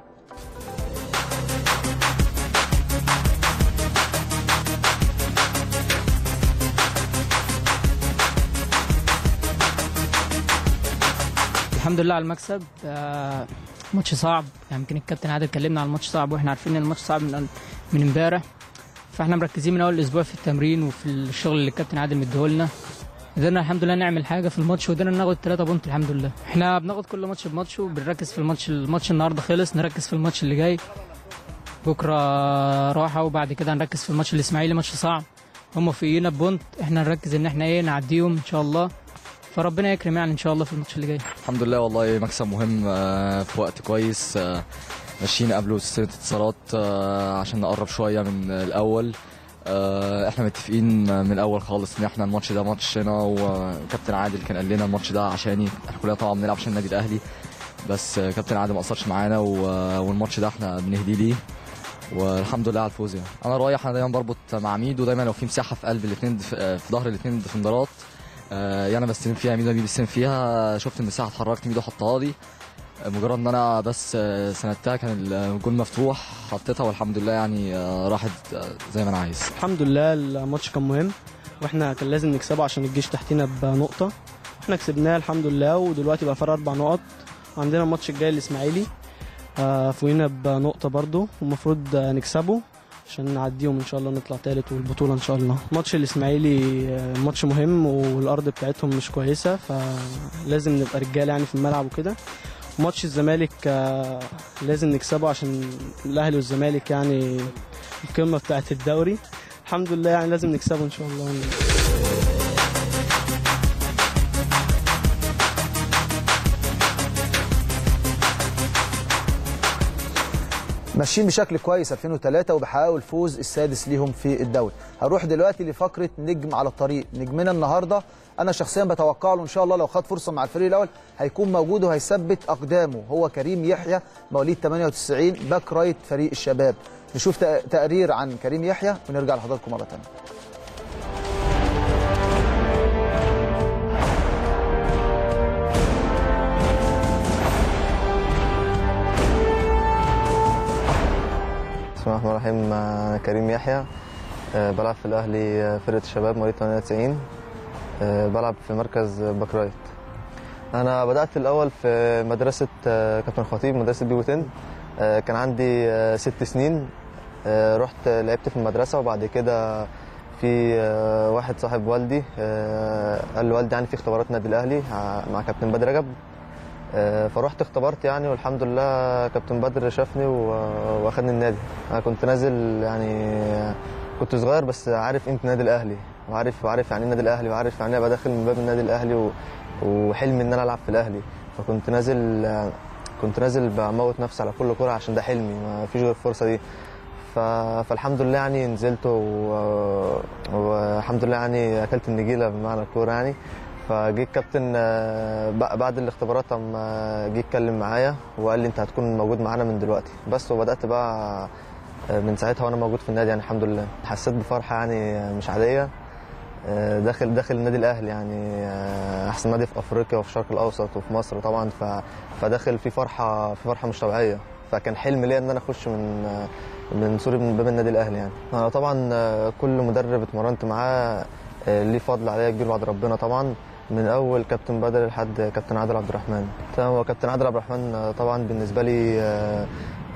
الحمد لله على المكسب. آه، ماتش صعب. يعني يمكن الكابتن عادل كلمنا على الماتش صعب وإحنا عارفين إن الماتش صعب من من امبارح. فاحنا مركزين من أول أسبوع في التمرين وفي الشغل اللي الكابتن عادل مديهولنا قدرنا الحمد لله نعمل حاجة في الماتش وقدرنا ناخد 3 بونت الحمد لله. إحنا بناخد كل ماتش بماتش وبنركز في الماتش الماتش النهارده خلص نركز في الماتش اللي جاي. بكرة راحة وبعد كده هنركز في الماتش الإسماعيلي ماتش صعب. هم فوقينا بونت إحنا نركز إن إحنا إيه نعديهم إن شاء الله. فربنا يكرم يعني إن شاء الله في الماتش اللي جاي. الحمد لله والله مكسب مهم آه، في وقت كويس آه، ماشيين قبله سلسلة انتصارات آه، عشان نقرب شوية من الأول. آه، إحنا متفقين من الأول خالص إن إحنا الماتش ده ماتشنا وكابتن عادل كان قال لنا الماتش ده عشاني. إحنا كلنا طبعا بنلعب عشان النادي الأهلي بس كابتن عادل ما قصرش معانا والماتش ده إحنا بنهديه ليه. والحمد لله على الفوز يعني. أنا رايح أنا دايما بربط مع ميدو دايما لو في مساحة في قلب الاثنين في ظهر الاثنين ديفندرات آه، أنا بستلم فيها ميدو ميدو بيستلم فيها. شفت المساحه اتحركت ميدو حطها لي. آه، مجرد إن أنا بس آه، سندتها كان الجول مفتوح حطيتها والحمد لله يعني آه، راحت آه، زي ما أنا عايز. الحمد لله الماتش كان مهم وإحنا كان لازم نكسبه عشان الجيش تحتينا بنقطة. إحنا كسبناه الحمد لله ودلوقتي بقى فرق أربع نقط. عندنا الماتش الجاي الإسماعيلي آه، فوقينا بنقطة برضو والمفروض آه، نكسبه. عشان نعديهم إن شاء الله نطلع تالت والبطولة إن شاء الله. ماتش الإسماعيلي آه، ماتش مهم والأرض بتاعتهم مش كويسة فلازم نبقى رجالة يعني في الملعب وكده. ماتش الزمالك آه، لازم نكسبه عشان الأهلي والزمالك يعني القمة بتاعت الدوري. الحمد لله يعني لازم نكسبه إن شاء الله. ماشيين بشكل كويس 2003 وبيحققوا الفوز السادس ليهم في الدوري. هروح دلوقتي لفقرة نجم على الطريق. نجمنا النهارده أنا شخصيا بتوقع له إن شاء الله لو خد فرصة مع الفريق الأول هيكون موجود وهيثبت أقدامه. هو كريم يحيى مواليد 98 back right فريق الشباب. نشوف تق- تقرير عن كريم يحيى ونرجع لحضراتكم مرة ثانية بسم الله الرحمن الرحيم. أنا كريم يحيى. آه، بلعب في الأهلي آه، فرقة الشباب مواليد 98 آه، بلعب في مركز back right أنا بدأت الأول في مدرسة آه، كابتن خطيب مدرسة بي وتن. آه، كان عندي آه، ست سنين. آه، رحت لعبت في المدرسة وبعد كده في آه، واحد صاحب والدي آه، قال لوالدي يعني في اختبارات نادي الأهلي مع كابتن بدر رجب. آه، فروحت اختبرت يعني والحمد لله كابتن بدر شافني واخدني النادي. أنا كنت نازل يعني كنت صغير بس عارف قيمة النادي الأهلي وعارف وعارف يعني إيه النادي الأهلي وعارف يعني إيه أبقى داخل من باب النادي الأهلي و... وحلمي إن أنا ألعب في الأهلي. فكنت نازل كنت نازل بموت نفسي على كل كوره عشان ده حلمي ما فيش غير الفرصة دي. ف... فالحمد لله يعني نزلت و... والحمد لله يعني أكلت النجيلة بمعنى الكورة يعني. فجه الكابتن آه، بعد الاختبارات قام آه، جه اتكلم معايا وقال لي انت هتكون موجود معانا من دلوقتي. بس وبدأت بقى آه، من ساعتها وأنا موجود في النادي يعني الحمد لله. حسيت بفرحة يعني مش عادية. داخل داخل النادي الأهلي يعني أحسن نادي في أفريقيا وفي الشرق الأوسط وفي مصر طبعا. فداخل في فرحة في فرحة مش طبيعية. فكان حلم ليا إن أنا أخش من من سوري من باب النادي الأهلي يعني. أنا طبعا كل مدرب اتمرنت معاه ليه فضل عليا كبير بعد ربنا طبعا. من أول كابتن بدر لحد كابتن عادل عبد الرحمن. تمام هو كابتن عادل عبد الرحمن آه، طبعا بالنسبة لي آه،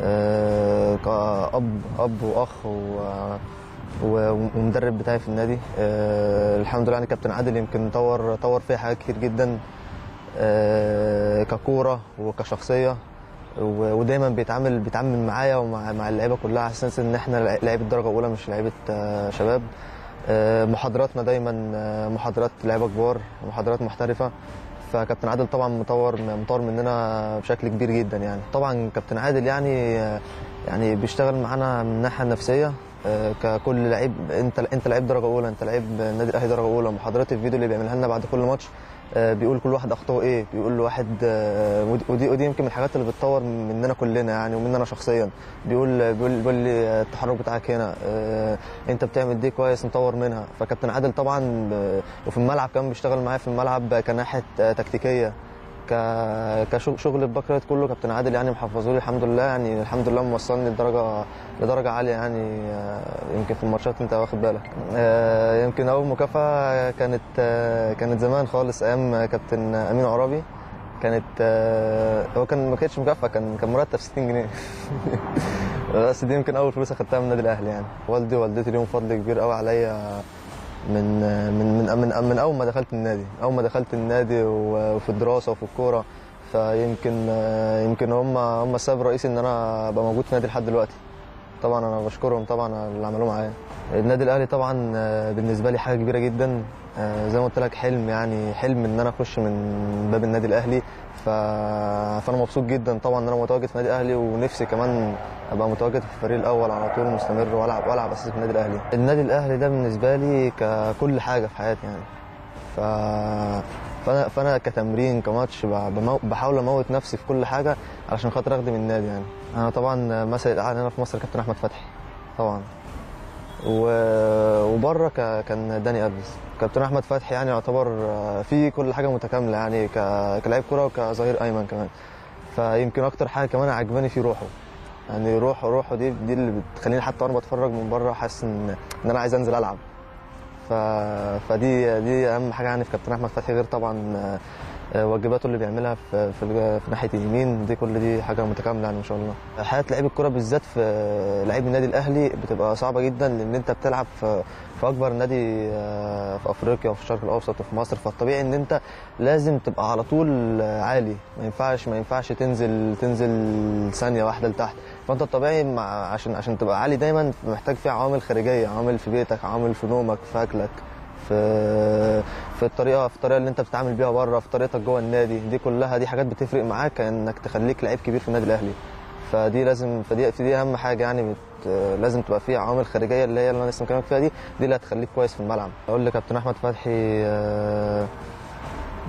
آه، كأب أب وأخ و ومدرب بتاعي في النادي. الحمد لله يعني كابتن عادل يمكن طور طور فيها حاجات كتير جدا ككورة وكشخصية ودايما بيتعامل بيتعامل معايا ومع مع اللعيبة كلها على أساس إن إحنا لعيبة درجة أولى مش لعيبة شباب. محاضراتنا دايما آه، محاضرات لعيبة كبار محاضرات محترفة. فكابتن عادل طبعا مطور مطور مننا بشكل كبير جدا يعني. طبعا كابتن عادل يعني آه، يعني بيشتغل معانا من الناحيه النفسيه آه، ككل لعيب. انت انت لعيب درجة أولى انت لعيب النادي الأهلي درجة أولى. محاضرات الفيديو اللي بيعملها لنا بعد كل ماتش آه، بيقول كل واحد أخطائه إيه بيقول لواحد آه، ودي- ودي يمكن من الحاجات اللي بتطور مننا كلنا يعني ومننا شخصيا. بيقول بيقول, بيقول لي آه، التحرك بتاعك هنا آه، أنت بتعمل دي كويس نطور منها. فكابتن عادل طبعا آه، وفي الملعب كمان بيشتغل معايا في الملعب كناحية آه، تكتيكية. كشغل الباك كله كابتن عادل يعني محفظه لي الحمد لله يعني الحمد لله موصلني لدرجه لدرجة عالية يعني آه، يمكن في الماتشات انت واخد بالك. آه، يمكن أول مكافأة كانت آه، كانت زمان خالص أيام كابتن أمين عرابي. كانت هو كان ما كانتش مكافأة كان كان مرتب 60 جنيه. بس دي يمكن أول فلوس أخدتها من النادي الأهلي يعني. والدي ووالدتي ليهم فضل كبير قوي عليا من من من من, من أول ما دخلت النادي. أول ما دخلت النادي وفي الدراسة وفي الكورة فيمكن يمكن هم هم السبب الرئيسي إن أنا أبقى موجود في النادي لحد دلوقتي. طبعا أنا بشكرهم طبعا اللي عملوه معايا. النادي الأهلي طبعا بالنسبة لي حاجة كبيرة جدا. آه، زي ما قلت لك حلم يعني حلم إن أنا أخش من باب النادي الأهلي. ف... فأنا مبسوط جدا طبعا إن أنا متواجد في النادي الاهلي ونفسي كمان أبقى متواجد في الفريق الأول على طول مستمر والعب وألعب أساسي في النادي الأهلي النادي الأهلي ده بالنسبة لي ككل حاجة في حياتي يعني ف... فانا فأنا كتمرين كماتش. بحاول أموت نفسي في كل حاجة علشان خاطر أخدم النادي يعني أنا طبعا مثل الاعلى هنا في مصر كابتن أحمد فتحي طبعا. وبره. كان داني ابرز كابتن أحمد فتحي يعني يعتبر آه، في كل حاجة متكاملة يعني. كلاعب كرة وكظهير أيمن كمان فيمكن أكتر حاجة كمان عجباني في روحه يعني روحه روحه دي دي اللي بتخليني حتى وأنا بتفرج من بره حاسس إن إن أنا عايز أنزل ألعب ف... فدي دي أهم حاجة يعني في كابتن أحمد فتحي غير طبعا آه، واجباته اللي بيعملها في في, ناحية اليمين. دي كل دي حاجة متكاملة يعني ما شاء الله. حياة لعيب الكرة بالذات في لعيب النادي الأهلي بتبقى صعبة جدا لأن أنت بتلعب في في أكبر نادي آه، في أفريقيا وفي الشرق الأوسط وفي مصر. فالطبيعي إن أنت لازم تبقى على طول عالي. ما ينفعش ما ينفعش تنزل تنزل ثانية واحدة لتحت. فأنت الطبيعي مع عشان عشان تبقى عالي دايما محتاج فيه عوامل خارجية عوامل في بيتك عوامل في نومك في أكلك. في في الطريقة في الطريقة اللي انت بتتعامل بيها بره في طريقتك جوه النادي دي كلها دي حاجات بتفرق معاك انك تخليك لعيب كبير في النادي الأهلي. فدي لازم فدي دي أهم حاجة يعني لازم تبقى فيها عوامل خارجية اللي هي اللي أنا لسه مكلمك فيها دي دي اللي هتخليك كويس في الملعب. أقول لكابتن احمد فتحي آه،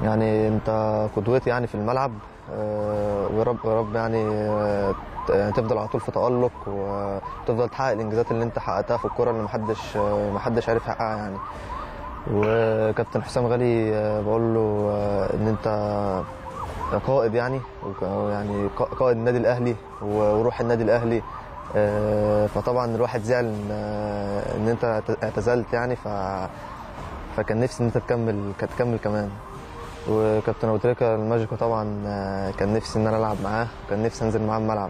يعني أنت قدوتي يعني في الملعب آه، ويا رب يا رب يعني آه، يعني تفضل على طول في تألق وتفضل تحقق الإنجازات اللي أنت حققتها في الكورة اللي محدش محدش عارف يحققها يعني. وكابتن حسام غالي آه، بقول له آه، إن أنت قائد يعني يعني قا- قائد النادي الأهلي وروح النادي الأهلي آه، فطبعا الواحد زعل إن إن أنت اعت- اعتزلت يعني ف فكان نفسي إن أنت تكمل تكمل كمان. وكابتن أبو تريكة الماجيكو طبعا كان نفسي إن أنا ألعب معاه وكان نفسي أنزل معاه الملعب.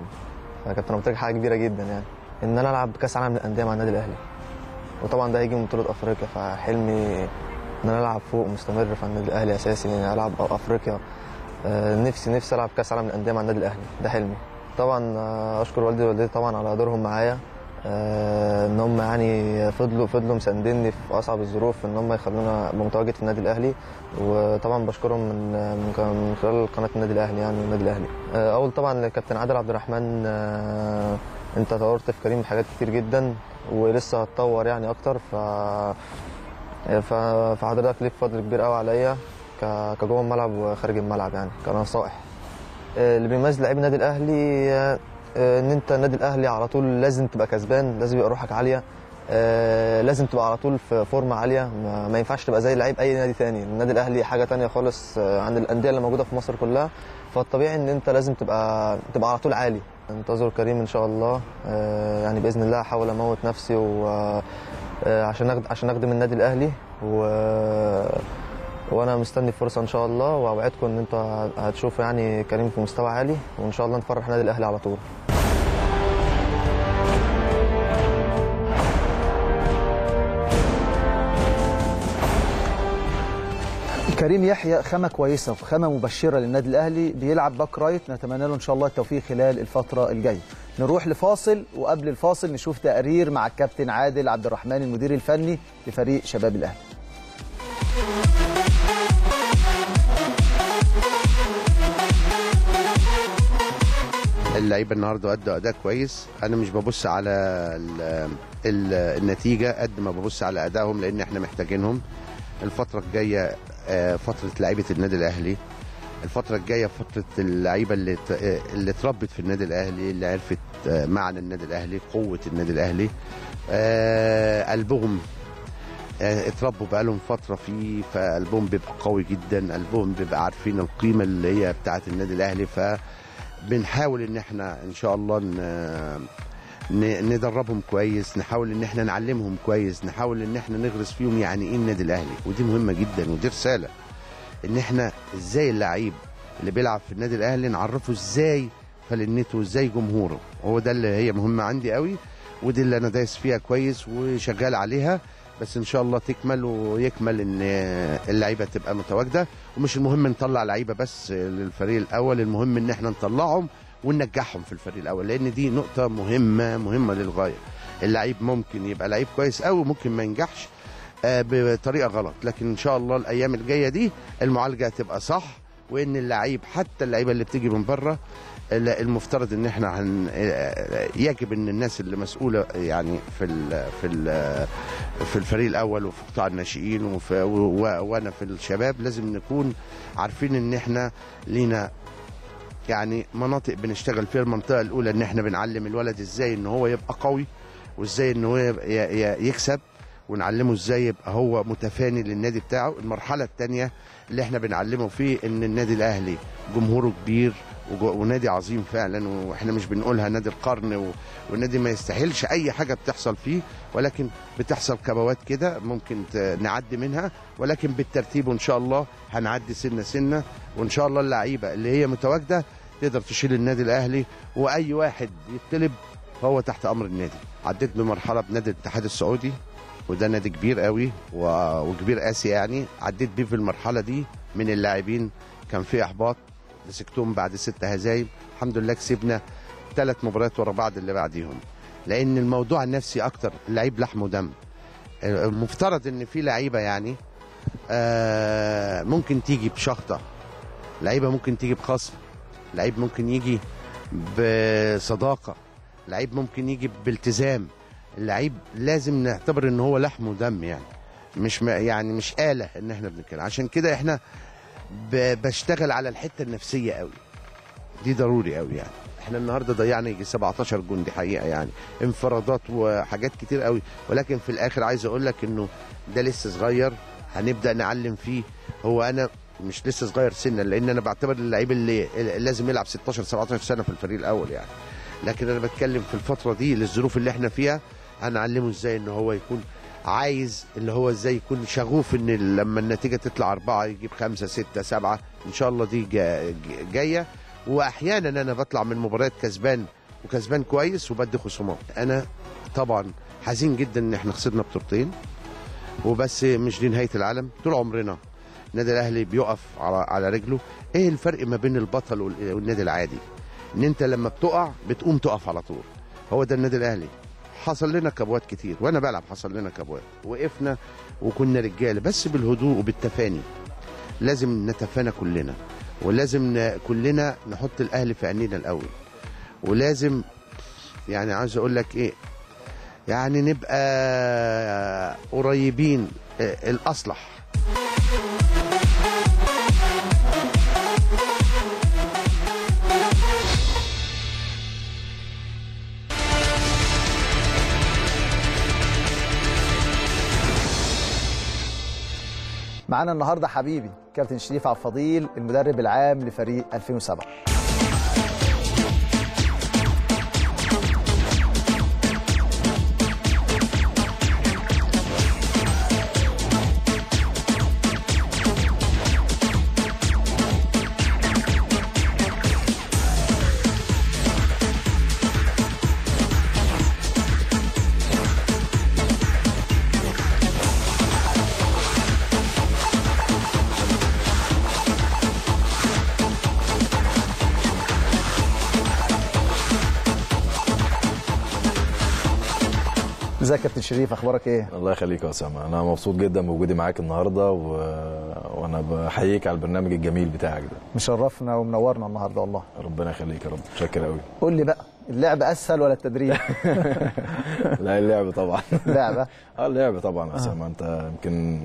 فكابتن أبو تريكة حاجة كبيرة جدا يعني إن أنا ألعب كأس عالم للأندية مع النادي الأهلي. وطبعا ده هيجي من بطولة أفريقيا فحلمي إن أنا ألعب فوق مستمر في النادي الأهلي أساسي يعني ألعب أفريقيا آه، نفسي نفسي ألعب كأس عالم الانديه مع النادي الأهلي. ده حلمي. طبعا آه، أشكر والدي ووالدتي طبعا على دورهم معايا آه، إن هم يعني فضلوا فضلوا مساندني في أصعب الظروف إن هم يخلونا متواجد في النادي الأهلي. وطبعا بشكرهم من من خلال قناة النادي الأهلي يعني والنادي الأهلي. أول طبعا لكابتن عادل عبد الرحمن أنت طورت في كريم حاجات كتير جدا. ولسه هتطور يعني أكتر ف فحضرتك ليك فضل كبير قوي عليا كجوه الملعب وخارج الملعب يعني كنصائح. اللي بيميز لعيب النادي الأهلي آه، إن أنت النادي الأهلي على طول لازم تبقى كسبان لازم يبقى روحك عالية آه، لازم تبقى على طول في فورمة عالية ما, ما ينفعش تبقى زي لعيب أي نادي تاني. النادي الأهلي حاجة تانية خالص آه، عن الأندية اللي موجودة في مصر كلها فالطبيعي إن أنت لازم تبقى تبقى على طول عالي. انتظر كريم إن شاء الله. آه، يعني بإذن الله احاول أموت نفسي و آه، عشان أخدم النادي الأهلي. و وأنا مستني الفرصة إن شاء الله. وأوعدكم إن أنتوا هتشوفوا يعني كريم في مستوى عالي. وإن شاء الله نفرح النادي الأهلي على طول. كريم يحيى خامة كويسة وخامة مبشرة للنادي الأهلي بيلعب back right نتمنى له إن شاء الله التوفيق خلال الفترة الجاية. نروح لفاصل وقبل الفاصل نشوف تقرير مع الكابتن عادل عبد الرحمن المدير الفني لفريق شباب الأهلي. اللعيبة النهارده أدوا أداء كويس. أنا مش ببص على ال ال النتيجة قد ما ببص على أدائهم لأن إحنا محتاجينهم. الفترة الجاية فترة لعيبة النادي الأهلي. الفترة الجاية فترة اللعيبة اللي آه، اللي اتربت في النادي الأهلي اللي عرفت آه، معنى النادي الأهلي قوة النادي الأهلي. آه، قلبهم آه، اتربوا بقالهم فترة فيه فقلبهم بيبقى قوي جدا قلبهم بيبقى عارفين القيمة اللي هي بتاعة النادي الأهلي. ف بنحاول إن إحنا إن شاء الله ندربهم كويس نحاول إن إحنا نعلمهم كويس نحاول إن إحنا نغرس فيهم يعني إيه النادي الأهلي. ودي مهمة جدا ودي رسالة. إن إحنا إزاي اللعيب اللي بيلعب في النادي الأهلي نعرفه إزاي فلنته إزاي جمهوره. هو ده اللي هي مهمة عندي قوي ودي اللي أنا دايس فيها كويس وشغال عليها. بس إن شاء الله تكمل ويكمل إن اللعيبة تبقى متواجدة. ومش المهم نطلع لعيبة بس للفريق الأول المهم إن إحنا نطلعهم وننجحهم في الفريق الأول لأن دي نقطة مهمة مهمة للغاية. اللعيب ممكن يبقى لعيب كويس قوي وممكن ما ينجحش آه، بطريقة غلط. لكن إن شاء الله الأيام الجاية دي المعالجة هتبقى صح وإن اللعيب حتى اللعيبة اللي بتيجي من بره ال- المفترض إن إحنا هن آه، يجب إن الناس اللي مسؤولة يعني في ال في ال في الفريق الأول وفي قطاع الناشئين وأنا في الشباب لازم نكون عارفين إن إحنا لينا يعني مناطق بنشتغل فيها. المنطقة الأولى إن إحنا بنعلم الولد إزاي إن هو يبقى قوي وإزاي إن هو يكسب ونعلمه إزاي يبقى هو متفاني للنادي بتاعه. المرحلة الثانية اللي إحنا بنعلمه فيه إن النادي الأهلي جمهوره كبير ونادي عظيم فعلا وإحنا مش بنقولها نادي القرن والنادي ما يستاهلش أي حاجة بتحصل فيه ولكن بتحصل كبوات كده ممكن نعدي منها ولكن بالترتيب وان شاء الله هنعدي سنة سنة وإن شاء الله اللعيبة اللي هي متواجدة تقدر تشيل النادي الأهلي وأي واحد يطلب فهو تحت أمر النادي. عديت بمرحلة بنادي الاتحاد السعودي وده نادي كبير قوي وكبير اسيا يعني عديت بيه في المرحلة دي من اللاعبين كان في إحباط مسكتهم بعد ست هزايم. الحمد لله كسبنا ثلاث مباريات ورا بعض اللي بعديهم. لأن الموضوع النفسي أكتر اللعيب لحم ودم. المفترض إن في لعيبة يعني آه ممكن تيجي بشخطة. لعيبة ممكن تيجي بخصم. لعيب ممكن يجي بصداقة. لعيب ممكن يجي بالتزام. اللعيب لازم نعتبر إن هو لحم ودم يعني. مش يعني مش آلة إن إحنا بنتكلم. عشان كده إحنا بشتغل على الحتة النفسية قوي. دي ضروري قوي يعني. إحنا النهارده ضيعنا يجي 17 جون دي حقيقة يعني. انفرادات وحاجات كتير قوي. ولكن في الآخر عايز أقول لك إنه ده لسه صغير هنبدأ نعلم فيه. هو أنا مش لسه صغير سنا لأن أنا بعتبر اللعيب اللي لازم يلعب 16 17 سنة في الفريق الأول يعني. لكن أنا بتكلم في الفترة دي للظروف اللي إحنا فيها هنعلمه إزاي إن هو يكون عايز اللي هو إزاي يكون شغوف ان لما النتيجة تطلع أربعة يجيب خمسة ستة سبعة. إن شاء الله دي جا- جا- جاية. واحيانا أنا بطلع من مباريات كسبان وكسبان كويس وبدي خصومات. أنا طبعا حزين جدا إن إحنا خسرنا بطولتين. وبس مش دي نهاية العالم. طول عمرنا النادي الأهلي بيقف على على رجله. إيه الفرق ما بين البطل وال- والنادي العادي؟ إن أنت لما بتقع بتقوم تقف على طول. هو ده النادي الأهلي. حصل لنا كبوات كتير وأنا بلعب حصل لنا كبوات وقفنا وكنا رجالة بس بالهدوء وبالتفاني. لازم نتفانى كلنا ولازم. كلنا نحط الاهلي في عينينا الأول. ولازم يعني عايز أقول لك إيه يعني نبقى قريبين آه، الأصلح. معانا النهارده حبيبي كابتن شريف عبد الفضيل المدرب العام لفريق 2007 شريف أخبارك إيه؟ الله يخليك يا أسامة. أنا مبسوط جدا بوجودي معاك النهارده و... وأنا بحييك على البرنامج الجميل بتاعك ده. مشرفنا ومنورنا النهارده والله. ربنا يخليك يا رب. متشكر قوي قول لي بقى اللعب أسهل ولا التدريب؟ لا اللعب طبعا. لعبه آه اللعب طبعا يا أسامة. أنت يمكن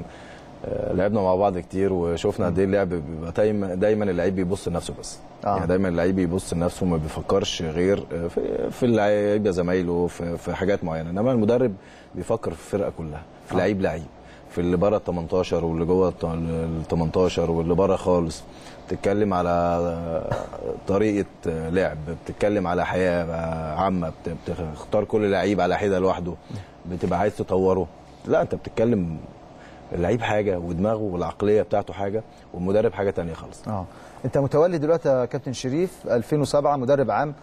آه، لعبنا مع بعض كتير وشفنا قد إيه اللعب بيبقى دايما دايما اللعيب بيبص لنفسه بس. آه. يعني دايما اللعيب بيبص لنفسه ما بيفكرش غير في, في اللعيبه زمايله في, في حاجات معينة. إنما المدرب بيفكر في الفرقة كلها في آه. لعيب لعيب في اللي بره ال 18 واللي جوه ال 18 واللي بره خالص. بتتكلم على طريقة لعب بتتكلم على حياة عامة بت- بتختار كل لعيب على حدة لوحده بتبقى عايز تطوره. لا انت بتتكلم اللعيب حاجة ودماغه والعقلية بتاعته حاجة والمدرب حاجة تانية خالص. آه. انت متولي دلوقتي يا كابتن شريف 2007 مدرب عام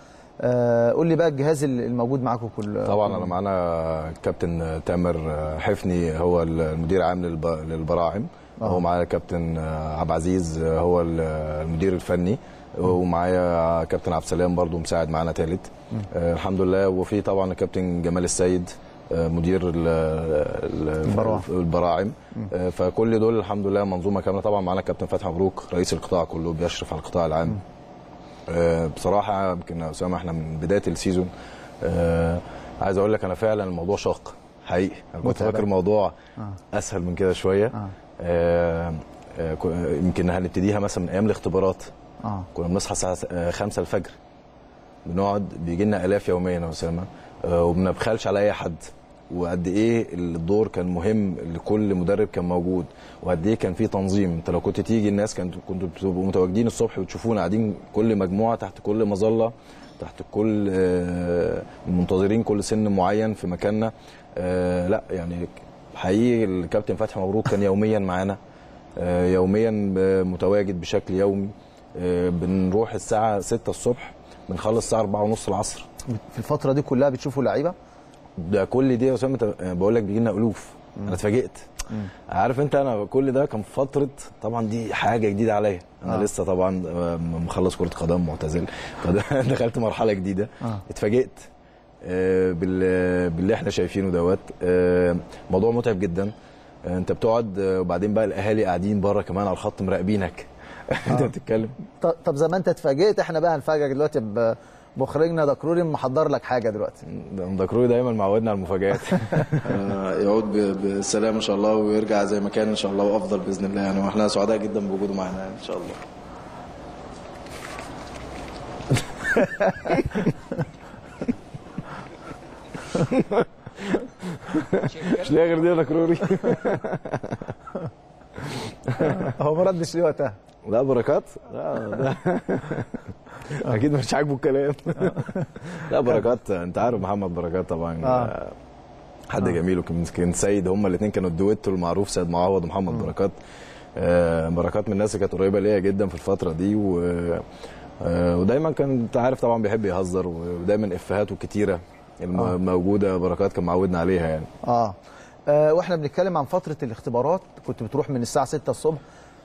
قول لي بقى الجهاز الموجود معاكم كل طبعا أنا معانا كابتن تامر حفني هو المدير العام للب- للبراعم. آه. هو معايا كابتن عبد العزيز هو المدير الفني. ومعايا كابتن عبد السلام برضو مساعد معانا ثالث آه. الحمد لله. وفي طبعا كابتن جمال السيد آه، مدير ال- ال- البراعم. آه، فكل دول الحمد لله منظومة كاملة. طبعا معانا كابتن فتحي مبروك رئيس القطاع كله بيشرف على القطاع العام. آه، بصراحة يمكن يا أسامة إحنا من بداية السيزون آه، عايز أقول لك أنا فعلا الموضوع شاق حقيقي أنا كنت. فاكر الموضوع آه. أسهل من كده شوية آه. آه، آه، يمكن هنبتديها مثلا من أيام الاختبارات آه كنا بنصحى الساعة 5 الفجر بنقعد بيجي لنا آلاف يوميا يا أسامة آه، وما بنبخلش على أي حد وقد إيه الدور كان مهم لكل مدرب كان موجود وقد إيه كان في تنظيم. أنت لو كنت تيجي الناس كانت كنتوا بتبقوا متواجدين الصبح وتشوفونا قاعدين كل مجموعة تحت كل مظلة تحت كل آه، منتظرين كل سن معين في مكاننا. آه، لا يعني حقيقي الكابتن فتحي مبروك كان يوميا معانا. آه، يوميا متواجد بشكل يومي. بنروح الساعة 6 الصبح بنخلص الساعة 4 ونص العصر. في الفترة دي كلها بتشوفوا لعيبة؟ ده كل دي يا أسامة أنا بقول لك بيجي لنا ألوف. أنا اتفاجئت. عارف أنت أنا كل ده كان فترة طبعا دي حاجة جديدة عليا. أنا آه. آه. لسه طبعا آه، مخلص كرة قدم معتزل. فدخلت مرحلة جديدة. آه. اتفاجئت آه، بال- باللي إحنا شايفينه دوت. آه، موضوع متعب جدا. آه، أنت بتقعد آه، وبعدين بقى الأهالي قاعدين بره كمان على الخط مراقبينك. أنت بتتكلم؟ طب زي ما أنت اتفاجئت إحنا بقى هنفاجئك دلوقتي بمخرجنا دكروري محضر لك حاجة دلوقتي. دكروري دايما معودنا على المفاجآت. يعود ب- بالسلامه إن شاء الله ويرجع زي ما كان إن شاء الله وأفضل بإذن الله. يعني وإحنا سعداء جدا بوجوده معنا يعني إن شاء الله. مش لاقي غير دي يا دكروري هو ما ردش ليه وقتها؟ لا بركات. لا أكيد مش عاجبه الكلام. لا بركات. أنت عارف محمد بركات طبعا. آه. حد جميل وكان كان سيد. هما الاثنين كانوا الدويتو المعروف سيد معوض ومحمد بركات. آه، بركات من الناس اللي كانت قريبة ليا جدا في الفترة دي. و آه، ودايما كان أنت عارف طبعا بيحب يهزر ودايما افهاته كتيرة الموجودة. بركات كان معودنا عليها يعني. آه, آه. وإحنا بنتكلم عن فترة الاختبارات. كنت بتروح من الساعة 6 الصبح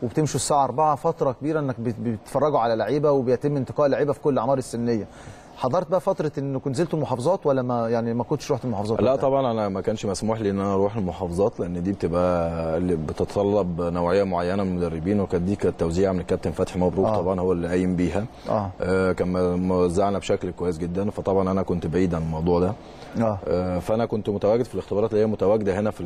وبتمشوا الساعة 4 فترة كبيرة إنك بت- بتتفرجوا على لعيبة وبيتم انتقاء لعيبة في كل الأعمار السنية. حضرت بقى فترة انكم نزلتوا المحافظات ولا ما يعني ما كنتش رحت المحافظات؟ لا؟ طبعا أنا ما كانش مسموح لي إن أنا أروح المحافظات لأن دي بتبقى اللي بتتطلب نوعية معينة من المدربين وكانت دي كانت توزيع من الكابتن فتحي مبروك آه. آه. طبعا هو اللي قايم بيها. آه. آه كان موزعنا بشكل كويس جدا فطبعا أنا كنت بعيد عن الموضوع ده. آه. آه فأنا كنت متواجد في الاختبارات اللي هي متواجدة هنا في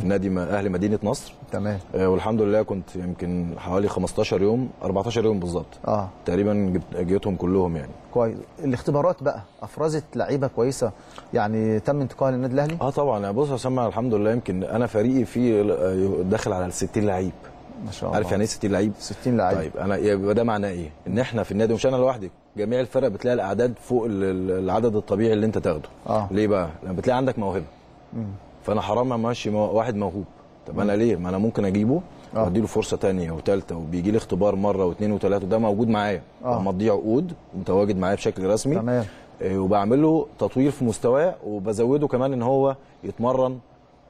في نادي أهلي مدينة نصر. تمام. آه والحمد لله كنت يمكن حوالي 15 يوم 14 يوم بالظبط. آه. تقريبا جبت- جيتهم كلهم يعني. كويس. الاختبارات بقى. أفرزت لعيبة كويسة. يعني تم انتقالها للنادي الأهلي؟ آه طبعا. يا بص يا اسامه الحمد لله. يمكن أنا فريقي فيه آه، داخل على ال 60 لعيب. ما شاء الله. عارف يعني إيه 60 لعيب؟ 60 لعيب. طيب أنا يبقى ده معناه إيه؟ إن إحنا في النادي ومش أنا لوحدي. جميع الفرق بتلاقي الأعداد فوق ال- ال- العدد الطبيعي اللي أنت تاخده. آه. ليه بقى؟ لما بتلاقي عندك موهبة. مم. فأنا حرام أمشي مو- واحد موهوب. طب أنا ليه؟ ما أنا ممكن أجيبه آه. واديله فرصة تانية وثالثه وبيجي لي اختبار مرة واثنين وثلاثة وده موجود معايا. آه. مضيع عقود متواجد معايا بشكل رسمي. تمام. آه، وبعمل له تطوير في مستواه وبزوده كمان إن هو يتمرن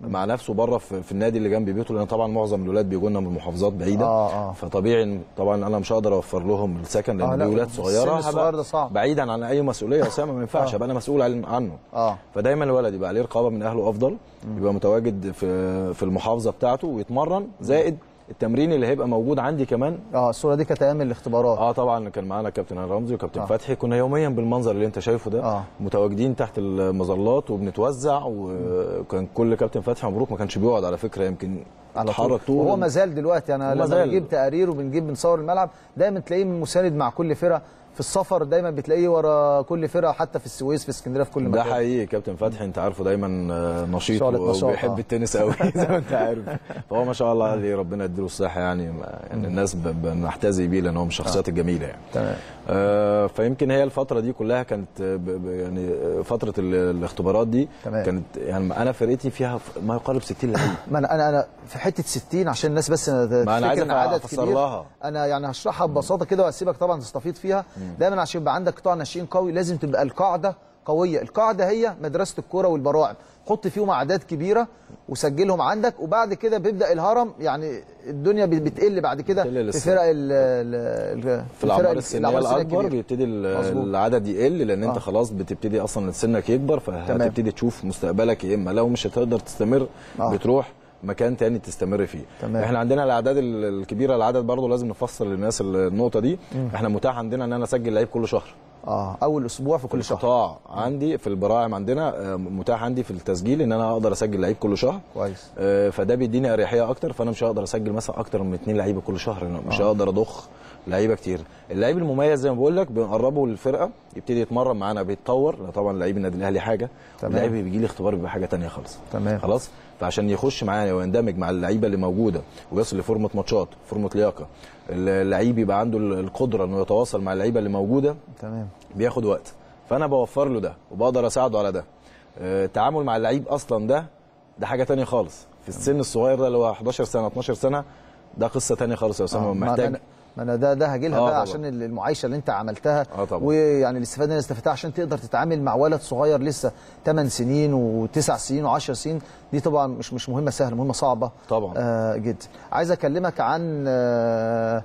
مع نفسه بره في, النادي اللي جنب بيته لأن طبعا معظم الولاد بيجوا لنا من محافظات بعيدة. آه آه. فطبيعي طبعا أنا مش هقدر أوفر لهم السكن لأن آه، دي لا، ولاد السن صغيرة. الصغير ده صعب. بعيدا عن أي مسؤولية يا أسامة ما ينفعش. آه. ابقى أنا مسؤول عن- عنه. آه. فدايما الولد يبقى عليه رقابة من أهله أفضل يبقى متواجد في في المحافظة بتاعته ويتمرن زائد التمرين اللي هيبقى موجود عندي كمان. آه الصورة دي كانت أيام الاختبارات. آه طبعا كان معانا كابتن رمزي وكابتن آه. فتحي. كنا يوميا بالمنظر اللي أنت شايفه ده. آه. متواجدين تحت المظلات وبنتوزع وكان كل كابتن فتحي مبروك. ما كانش بيقعد على فكرة يمكن على طول. وهو ما زال دلوقتي أنا وما لما. بنجيب تقارير وبنجيب بنصور الملعب دايما تلاقيه مساند مع كل فرقة. في السفر دايما بتلاقيه ورا كل فرقة حتى في السويس في اسكندرية في كل ده مكان. حقيقي كابتن فتحي انت عارفه دايما آه، نشيط وبيحب آه. التنس قوي زي ما انت عارف. فهو ما شاء الله عليه ربنا يديله الصحة يعني ما- يعني الناس بنحتذي بيه لأن هو من الشخصيات الجميلة يعني. تمام. آه، فيمكن هي الفترة دي كلها كانت آه، يعني آه، فترة ال- الاختبارات دي تمام. كانت يعني أنا فرقتي فيها ما يقارب 60 لعيب. ما أنا أنا أنا في حتة 60 عشان الناس بس ما تفتكر عايز كبير. لها. أنا يعني هشرحها ببساطة كده وأسيبك طبعا تستفيد فيها. دايما عشان يبقى عندك قطاع ناشئين قوي لازم تبقى القاعدة قوية القاعدة هي مدرسة الكورة والبراعم حط فيهم أعداد كبيرة وسجلهم عندك وبعد كده بيبدأ الهرم يعني الدنيا بت- بتقل بعد كده في. فرق ال ال- في الأعمار الفرق- السنية الأكبر. بيبتدي. العدد يقل لأن أنت آه. خلاص بتبتدي أصلا سنك يكبر فهتبتدي تشوف مستقبلك يا إما لو مش هتقدر تستمر آه. بتروح مكان تاني تستمر فيه. تمام. إحنا عندنا الأعداد ال- الكبيرة العدد برضه لازم نفسر للناس النقطة دي. إحنا متاح عندنا إن أنا أسجل لعيب كل شهر. آه أول أسبوع في كل شهر. القطاع عندي في البراعم عندنا آه، متاح عندي في التسجيل إن أنا أقدر أسجل لعيب كل شهر. كويس. آه، فده بيديني أريحية أكتر فأنا مش هقدر أسجل مثلا أكتر من اثنين لعيبة كل شهر. أنا مش آه. هقدر أضخ لعيبة كتير. اللعيب المميز زي ما بقول لك بنقربه للفرقة يبتدي يتمرن معانا بيتطور. طبعا لعيب النادي الأهلي حاجة. اللعيب بيجي لي اختبار بيبقى حاجة تانية خالص. تمام. خلاص؟ فعشان يخش معانا ويندمج مع اللعيبة اللي موجودة ويصل لفورمة ماتشات فورمة لياقة اللعيب يبقى عنده القدرة إنه يتواصل مع اللعيبة اللي موجودة تمام. بياخد وقت. فأنا بوفر له ده وبقدر أساعده على ده. آه، التعامل مع اللعيب أصلا ده ده حاجة تانية خالص. في السن الصغير ده اللي هو 11 سنة 12 سنة ده قصة تانية خالص يا اسامه آه، محتاج ما أنا ده ده هاجي لها آه بقى طبعاً. عشان المعايشة اللي أنت عملتها. آه طبعا. ويعني الاستفادة اللي استفدتها عشان تقدر تتعامل مع ولد صغير لسه 8 سنين و9 سنين و10 سنين دي طبعا مش مش مهمة سهلة مهمة صعبة. طبعا. آه جدا عايز أكلمك عن آه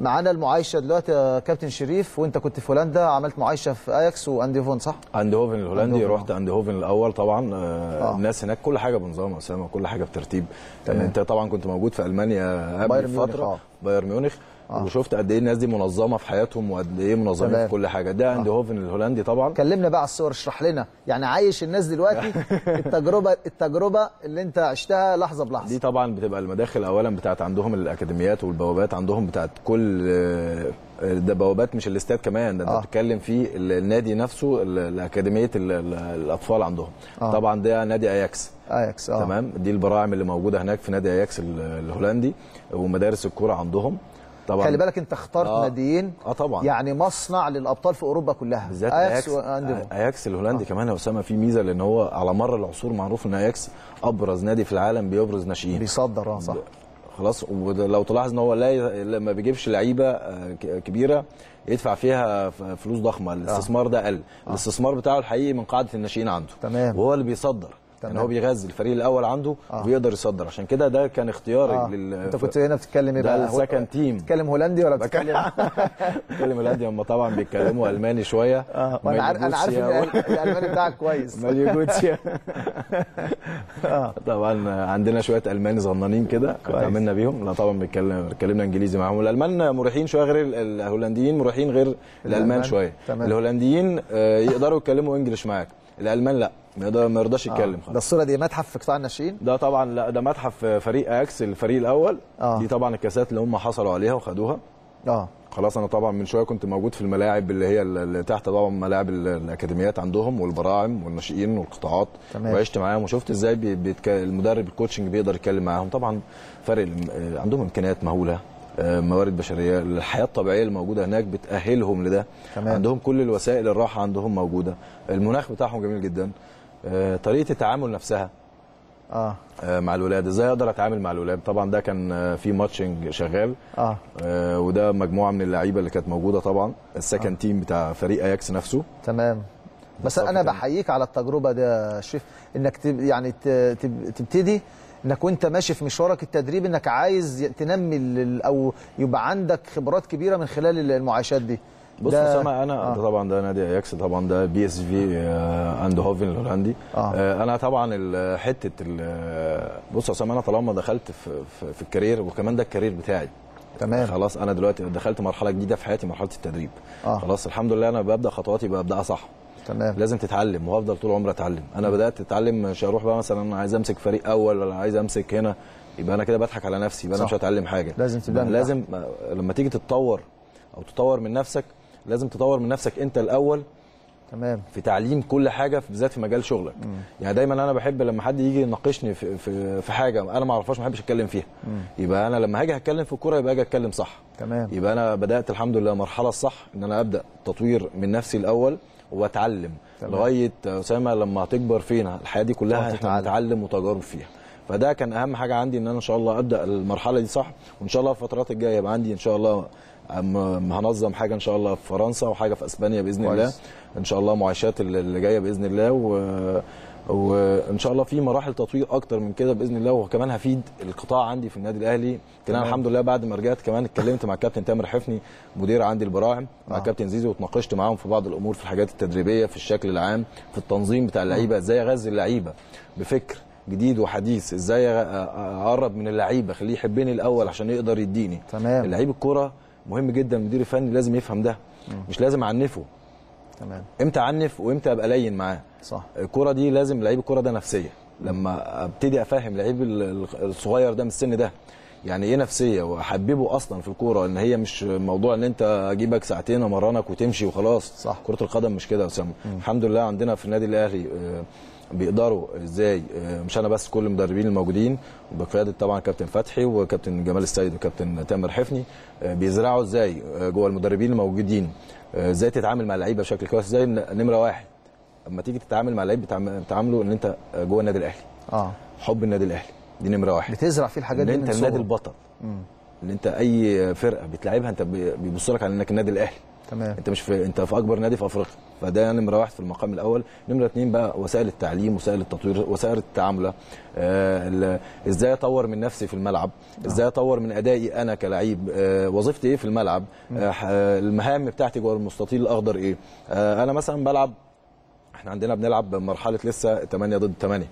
معانا المعايشة دلوقتي يا كابتن شريف وأنت كنت في هولندا عملت معايشة في أياكس وايندهوفن صح؟ اند هوفن الهولندي رحت اند هوفن الأول طبعا. آه آه. الناس هناك كل حاجة بنظام أسامة كل حاجة بترتيب. تمام. أنت طبعا كنت موجود في ألمانيا قبل فترة. آه. بايرن ميونخ. آه. وشفت قد إيه الناس دي منظمة في حياتهم وقد إيه منظمين تمام. في كل حاجة. ده اند هوفن الهولندي طبعا. كلمنا بقى على الصور اشرح لنا. يعني عايش الناس دلوقتي التجربة التجربة اللي انت عشتها لحظة بلحظة. دي طبعا بتبقى المداخل اولا بتاعت عندهم الأكاديميات والبوابات عندهم بتاعت كل آه، ده بوابات مش الاستاد كمان ده انت آه. بتتكلم في ال- النادي نفسه ال- الأكاديمية ال- ال- الأطفال عندهم. آه. طبعا ده نادي أياكس. أياكس آه. تمام؟ دي البراعم اللي موجودة هناك في نادي أياكس ال- الهولندي ومدارس الكورة عندهم. طبعا. خلي بالك انت اخترت آه. ناديين آه طبعا. يعني مصنع للأبطال في أوروبا كلها. بالذات آياكس آياكس. وايندهوفن آياكس الهولندي كمان يا أسامة في ميزة لأن هو على مر العصور معروف إن آياكس أبرز نادي في العالم بيبرز ناشئين. بيصدر آه صح. خلاص ولو تلاحظ إن هو لا ي- ما بيجيبش لعيبة آه، كبيرة يدفع فيها فلوس ضخمة. الاستثمار ده قل. الاستثمار بتاعه الحقيقي من قاعدة الناشئين عنده. تمام. وهو اللي بيصدر. يعني هو بيغذي الفريق الأول عنده آه. وبيقدر يصدر. عشان كده ده كان اختياري آه. لل أنت كنت هنا بتتكلم إيه بقى السكند تيم بتتكلم هولندي ولا بتتكلم؟ بتكلم هولندي. هم طبعا بيتكلموا ألماني شوية. آه. وأنا عارف أنا عارف إن الألماني بتاعك كويس. ماليو جوتسيا طبعا عندنا شوية المان صغننين كده اتعاملنا بيهم. لا طبعا بنتكلم اتكلمنا إنجليزي معاهم. الألمان مريحين شوية غير ال- الهولنديين مريحين غير الألمان الألمان. شوية. تمام. الهولنديين آه، يقدروا يتكلموا انجلش معاك. الألمان لا ما يرضاش يتكلم ده الصورة دي متحف في قطاع الناشئين؟ ده طبعا لا ده متحف فريق أكس الفريق الأول. آه. دي طبعا الكاسات اللي هم حصلوا عليها وخدوها. آه. خلاص أنا طبعا من شوية كنت موجود في الملاعب اللي هي اللي تحت طبعا ملاعب ال- الأكاديميات عندهم والبراعم والناشئين والقطاعات. تمام. وعشت معاهم وشفت إزاي بي- بيتك... المدرب ال coaching بيقدر يتكلم معاهم. طبعا فرق آه، عندهم إمكانيات مهولة. آه، موارد بشرية الحياة الطبيعية اللي موجوده هناك بتأهلهم لده. تمام. عندهم كل الوسائل الراحة عندهم موجودة. المناخ بتاعهم جميل جدا. آه، طريقة التعامل نفسها. آه. آه، مع الولاد. إزاي أقدر اتعامل مع الولاد؟ طبعا ده كان آه، في matching شغال. آه. آه، وده مجموعة من اللعيبة اللي كانت موجودة طبعا. ال second team بتاع فريق اياكس نفسه. تمام. بس أنا. بحييك على التجربة دي يا شريف إنك تب يعني تب- تبتدي انك وانت ماشي في مشوارك التدريبي انك عايز تنمي أو يبقى عندك خبرات كبيرة من خلال المعايشات دي بص اسامه أنا آه. ده طبعا ده نادي أياكس طبعا ده PSV اند هوفن الهولندي آه. آه، أنا طبعا حتة بص اسامه أنا طالما دخلت في, في, في ال career وكمان ده ال career بتاعي تمام خلاص أنا دلوقتي دخلت مرحلة جديدة في حياتي مرحلة التدريب آه. خلاص الحمد لله أنا ببدأ خطواتي ببداها صح تمام. لازم تتعلم وهفضل طول عمري اتعلم. أنا بدأت أتعلم مش هروح بقى مثلا أنا عايز أمسك فريق أول ولا عايز أمسك هنا يبقى أنا كده بضحك على نفسي يبقى أنا. مش هتعلم حاجة. لازم من لازم لما تيجي تتطور أو تطور من نفسك لازم تطور من نفسك أنت الأول تمام. في تعليم كل حاجة بالذات في مجال شغلك. يعني دايما أنا بحب لما حد يجي يناقشني في في, في حاجة أنا ما أعرفهاش ما بحبش أتكلم فيها. يبقى أنا لما هاجي اتكلم في الكورة يبقى أجي أتكلم صح. تمام. يبقى أنا بدأت الحمد لله المرحله الصح إن أنا أبدأ تطوير من نفسي الأول واتعلم. لغاية أسامة لما هتكبر فينا الحياة دي كلها تقعد إحنا تتعلم. بنتعلم وتجارب فيها فده كان أهم حاجة عندي إن أنا إن شاء الله أبدأ المرحلة دي صح وإن شاء الله الفترات الجاية يبقى عندي إن شاء الله هنظم حاجة إن شاء الله في فرنسا وحاجة في أسبانيا بإذن كويس. الله إن شاء الله معايشات اللي اللي جاية بإذن الله و وإن شاء الله في مراحل تطوير أكتر من كده بإذن الله. وكمان هفيد القطاع عندي في النادي الأهلي. كان أنا. الحمد لله بعد ما رجعت كمان اتكلمت مع الكابتن تامر حفني مدير عندي البراعم مع آه. الكابتن زيزو واتناقشت معاهم في بعض الأمور في الحاجات التدريبية في الشكل العام في التنظيم بتاع اللعيبة إزاي أغذي اللعيبة بفكر جديد وحديث إزاي أقرب من اللعيبة اخليه يحبني الأول عشان يقدر يديني. تمام. اللعيب الكورة مهم جدا المدير الفني لازم يفهم ده. مش لازم اعنفه تمام. إمتى اعنف وامتى ابقى لين معاه. صح. الكوره دي لازم لعيب الكوره ده نفسية. لما ابتدي افهم لعيب ال- ال- الصغير ده من السن ده يعني إيه نفسية؟ واحببه أصلا في الكورة ان هي مش موضوع ان انت اجيبك ساعتين امرنك وتمشي وخلاص. صح. كرة القدم مش كده يا أسامة. الحمد لله عندنا في النادي الأهلي آه، بيقدروا إزاي؟ آه، مش أنا بس كل المدربين الموجودين بقياده طبعا كابتن فتحي وكابتن جمال السيد وكابتن تامر حفني آه، بيزرعوا إزاي؟ جوه المدربين الموجودين. إزاي تتعامل مع اللعيبة بشكل كويس إزاي نمرة واحد. اما تيجي تتعامل مع لعيب بتعم- بتعامله ان انت جوه النادي الأهلي. آه. حب النادي الأهلي. دي نمرة واحد. بتزرع فيه الحاجات إن دي انت النادي. البطل. إن انت أي فرقة بتلعبها انت بي- بيبص لك على إنك النادي الأهلي. تمام. انت مش في انت في اكبر نادي في افريقيا. فده نمره واحد في المقام الأول. نمرة اثنين بقى وسائل التعليم وسائل التطوير وسائل التعاملة. آه إزاي اطور من نفسي في الملعب؟ إزاي اطور من ادائي أنا كلعيب آه وظيفتي إيه في الملعب؟ آه آه، المهام بتاعتي جوه المستطيل الاخضر إيه؟ آه أنا مثلا بلعب إحنا عندنا بنلعب مرحله لسه 8 ضد 8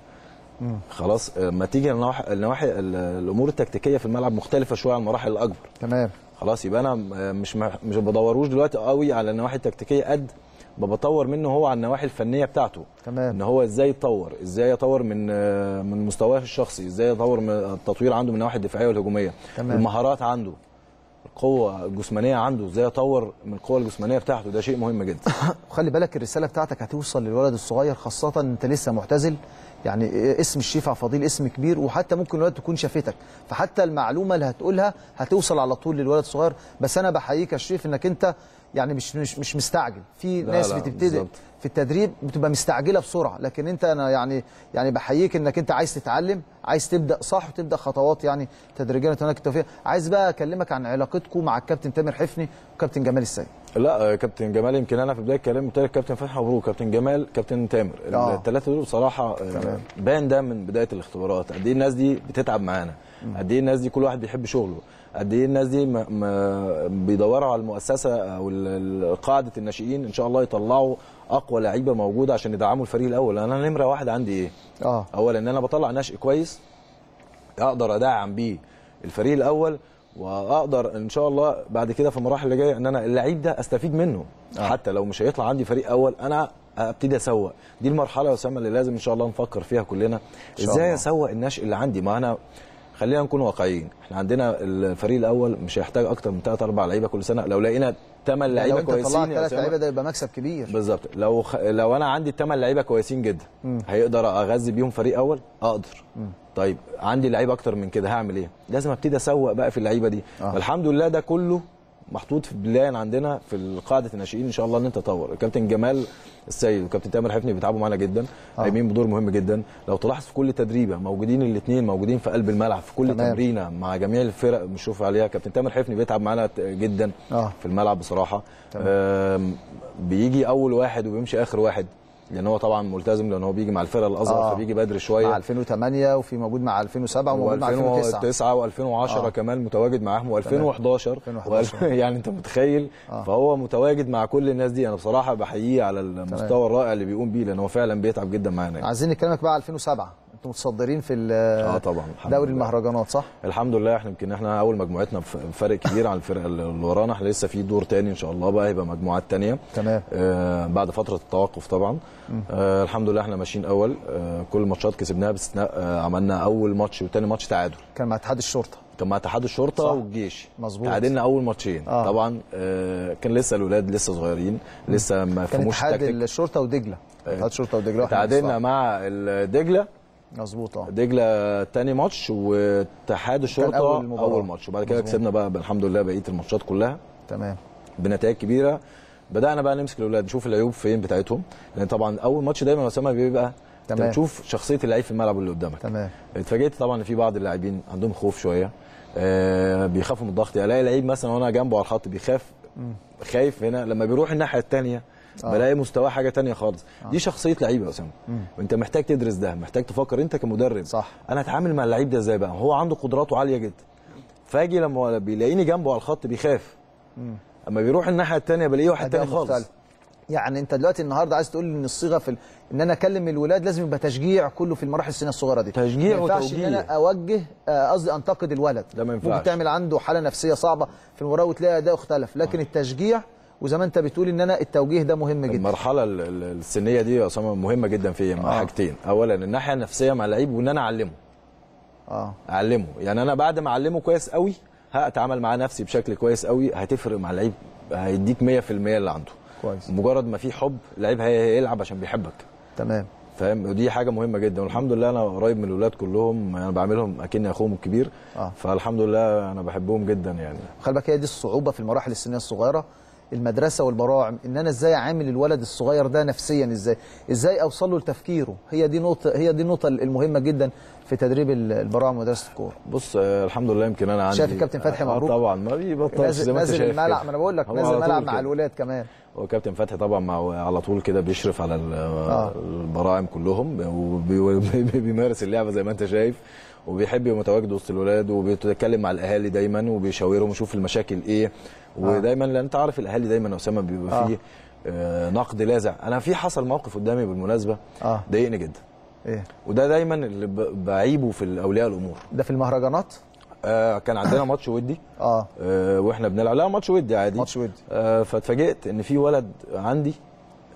مم. خلاص آه، ما تيجي النواحي النواحي ال- الأمور التكتيكية في الملعب مختلفة شوية عن المراحل الاكبر. تمام. خلاص يبقى أنا مش مش بدوروش دلوقتي قوي على النواحي التكتيكية قد ما بطور منه هو على النواحي الفنية بتاعته. تمام. إن هو إزاي يتطور إزاي يطور من من مستواه الشخصي إزاي يطور من التطوير عنده من النواحي الدفاعية والهجومية. تمام. المهارات عنده القوة الجسمانية عنده إزاي يطور من القوة الجسمانية بتاعته. ده شيء مهم جدا. وخلي بالك الرسالة بتاعتك هتوصل للولد الصغير خاصة أنت لسه معتزل. يعني اسم الشيف فضيل اسم كبير وحتى ممكن الولد تكون شافتك. فحتى المعلومة اللي هتقولها هتوصل على طول للولد الصغير. بس أنا بحييك يا شريف إنك أنت يعني مش مش مش مستعجل. في لا، ناس لا، بتبتدي. في التدريب بتبقى مستعجلة بسرعة. لكن انت أنا يعني يعني بحييك إنك انت عايز تتعلم عايز تبدأ صح وتبدأ خطوات يعني تدريجيا هناك التوفيق. عايز بقى أكلمك عن علاقتكم مع الكابتن تامر حفني كابتن جمال السيد. لا آه، كابتن جمال يمكن أنا في بداية كلامي قلت لك كابتن فتحي مبروك كابتن جمال كابتن تامر. آه. الثلاثه دول بصراحة آه،. بان ده من بداية الاختبارات. قد إيه الناس دي بتتعب معانا؟ قد إيه الناس دي كل واحد بيحب شغله؟ قد إيه الناس دي ما ما بيدوروا على المؤسسة أو قاعدة الناشئين إن شاء الله يطلعوا أقوى لعيبة موجودة عشان يدعموا الفريق الأول. أنا نمرة واحد عندي إيه؟ آه. اولا إن أنا بطلع نشء كويس أقدر أدعم بيه الفريق الأول وأقدر إن شاء الله بعد كده في المراحل اللي جاية إن أنا اللعيب ده أستفيد منه. آه. حتى لو مش هيطلع عندي فريق أول أنا أبتدي أسوق. دي المرحلة يا أسامة اللي لازم إن شاء الله نفكر فيها كلنا. إزاي. أسوق النشء اللي عندي؟ ما أنا خلينا نكون واقعيين. إحنا عندنا الفريق الأول مش هيحتاج أكتر من 3 4 لعيبة كل سنة. لو لقينا 8 لو لعيبة انت كويسين طلعت يا ثلاث أسامة، لعيبة ده يبقى مكسب كبير. بالظبط. لو خ... لو أنا عندي الثمان لعيبة كويسين جدا مم. هيقدر أغذي بيهم فريق أول؟ أقدر. طيب عندي لعيبه أكتر من كده هعمل إيه؟ لازم أبتدي أسوق بقى في اللعيبة دي. آه. الحمد لله ده كله محطوط في بلان عندنا في قاعدة الناشئين إن شاء الله إن أنت تطور. الكابتن جمال السيد وكابتن تامر حفني بيتعبوا معانا جدا. آه. قايمين بدور مهم جدا. لو تلاحظ في كل تدريبة موجودين الاثنين موجودين في قلب الملعب في كل تمام. تمرينة مع جميع الفرق بنشوف عليها. كابتن تامر حفني بيتعب معانا جدا آه. في الملعب بصراحة. بيجي أول واحد وبيمشي آخر واحد. لأن هو طبعا ملتزم لأن هو بيجي مع الفرقة الأصغر آه. فبيجي بدري شوية مع 2008 وفي موجود مع 2007 وموجود مع 2009 2009 و2010 آه. كمان متواجد معاهم و2011 2011. يعني أنت متخيل آه. آه. فهو متواجد مع كل الناس دي أنا بصراحة بحييه على المستوى الرائع اللي بيقوم بيه لأن هو فعلا بيتعب جدا معانا يعني. عايزين نكلمك بقى على 2007 أنتوا متصدرين في آه طبعا دوري. المهرجانات صح؟ الحمد لله إحنا يمكن إحنا أول مجموعتنا بفرق كبير عن الفرقه اللي ورانا إحنا لسه في دور تاني إن شاء الله بقى هيبقى مجموعات تانية تمام آه بعد فترة التوقف طبعا آه الحمد لله إحنا ماشيين أول آه كل الماتشات كسبناها باستثناء آه عملنا أول ماتش وتاني ماتش تعادل كان مع اتحاد الشرطة كان مع اتحاد الشرطة صح. والجيش مظبوط. تعادلنا أول ماتشين آه. آه. طبعا آه كان لسه الاولاد لسه صغيرين لسه ما كان فهموش اتحاد الشرطة ودجلة اتحاد الشرطة ودجلة تعادلنا. مع الدجلة مظبوط آه. دجلة تاني ماتش واتحاد الشرطة أول, مباراة. أول ماتش. وبعد كده. كسبنا بقى الحمد لله بقية الماتشات كلها. تمام. بنتائج كبيرة. بدأنا بقى نمسك الأولاد نشوف العيوب فين بتاعتهم. لأن طبعا أول ماتش دايما اسامه بيبقى تمام. بتشوف شخصية اللعيب في الملعب اللي قدامك. تمام. اتفاجئت طبعا إن في بعض اللاعبين عندهم خوف شوية. آه بيخافوا من الضغط. يعني ألاقي لعيب مثلا وأنا جنبه على الخط بيخاف. خايف هنا. لما بيروح الناحية الثانية آه. بلاقي مستواه حاجة تانية خالص. آه. دي شخصية لعيب يا أسامة. وأنت محتاج تدرس ده محتاج تفكر أنت كمدرب. صح. أنا أتعامل مع اللعيب ده إزاي بقى؟ هو عنده قدراته عالية جدا. فأجي لما بيلاقيني جنبه على الخط بيخاف. مم. أما بيروح الناحية الثانية بلاقيه واحد تاني خالص. مختلف. يعني أنت دلوقتي النهارده عايز تقول إن الصيغة في ال... إن أنا أكلم الولاد لازم يبقى تشجيع كله في المراحل السنية الصغيرة دي. تشجيع ما ينفعش إن وتوجيه. أنا أوجه آه، قصدي أنتقد الولد. ده ما ممكن ينفعش تعمل عنده حالة نفسية صعبة في المباراة وتلاقي اداؤه اختلف لكن التشجيع وزي ما انت بتقول ان أنا التوجيه ده مهم جدا. المرحلة ال- ال- السنية دي يا اسامه مهمة جدا مع آه. حاجتين. اولا الناحيه النفسيه مع اللعيب وإن أنا أعلمه. آه. أعلمه. يعني أنا بعد ما أعلمه كويس قوي هأتعامل معاه نفسي بشكل كويس قوي هتفرق مع اللعيب هيديك 100% اللي عنده. كويس. مجرد ما في حب اللعيب هي- هيلعب عشان بيحبك. تمام. فاهم؟ ودي حاجة مهمة جدا. والحمد لله أنا قريب من الاولاد كلهم أنا بعملهم أكني أخوهم الكبير. آه. فالحمد لله أنا بحبهم جدا يعني. خلي بالك هي دي الصعوبة في المراحل السنية الصغيرة المدرسة والبراعم إن أنا إزاي أعامل الولد الصغير ده نفسيا إزاي إزاي أوصل له لتفكيره؟ هي دي نقطة هي دي النقطة المهمة جدا في تدريب ال- البراعم ومدرسة الكورة. بص آه الحمد لله يمكن أنا عندي شايف الكابتن فتحي آه مبروك؟ طبعا. ما بيبطلش زي ما أنت نازل شايف الملعب. ما أنا بقول لك نازل الملعب مع. الولاد كمان. هو كابتن فتحي طبعا مع على طول كده بيشرف على ال- البراعم كلهم وبيمارس اللعبة زي ما أنت شايف وبيحب يبقى متواجد وسط الولاد وبيتكلم مع الأهالي دايما وبيشاورهم يشوف المشاكل إيه. ودايما لأن أنت عارف الأهالي دايما أسامة بيبقى آه. فيه آه، نقد لاذع. أنا في حصل موقف قدامي بالمناسبة آه. ضايقني جدا. إيه؟ وده دايما اللي بعيبه في أولياء الأمور. ده في المهرجانات؟ آه كان عندنا ماتش ودي. آه. آه وإحنا بنلعب. لا ماتش ودي عادي. ماتش ودي. آه فاتفاجئت إن في ولد عندي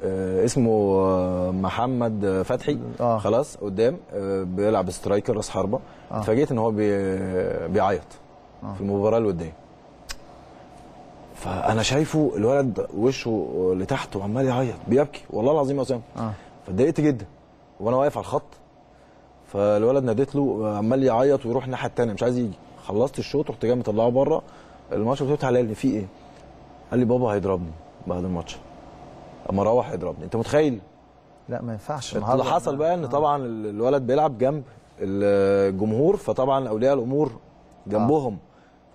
آه اسمه آه محمد آه، فتحي. آه. خلاص قدام آه بيلعب striker راس حربة. آه. اتفاجئت إن هو بي بيعيط آه. في المباراة الودية. فأنا شايفه الولد وشه لتحت وعمال يعيط بيبكي والله العظيم يا أسامة. آه. فاتضايقت جدا وأنا واقف على الخط فالولد ناديت له عمال يعيط ويروح الناحية الثانية مش عايز يجي. خلصت الشوط رحت جاي مطلعه بره الماتش قلت له تعالى في إيه؟ قال لي بابا هيضربني بعد الماتش. أما أروح هيضربني أنت متخيل؟ لا ما ينفعش اللي حصل بقى إن طبعا الولد بيلعب جنب الجمهور فطبعا أولياء الأمور جنبهم.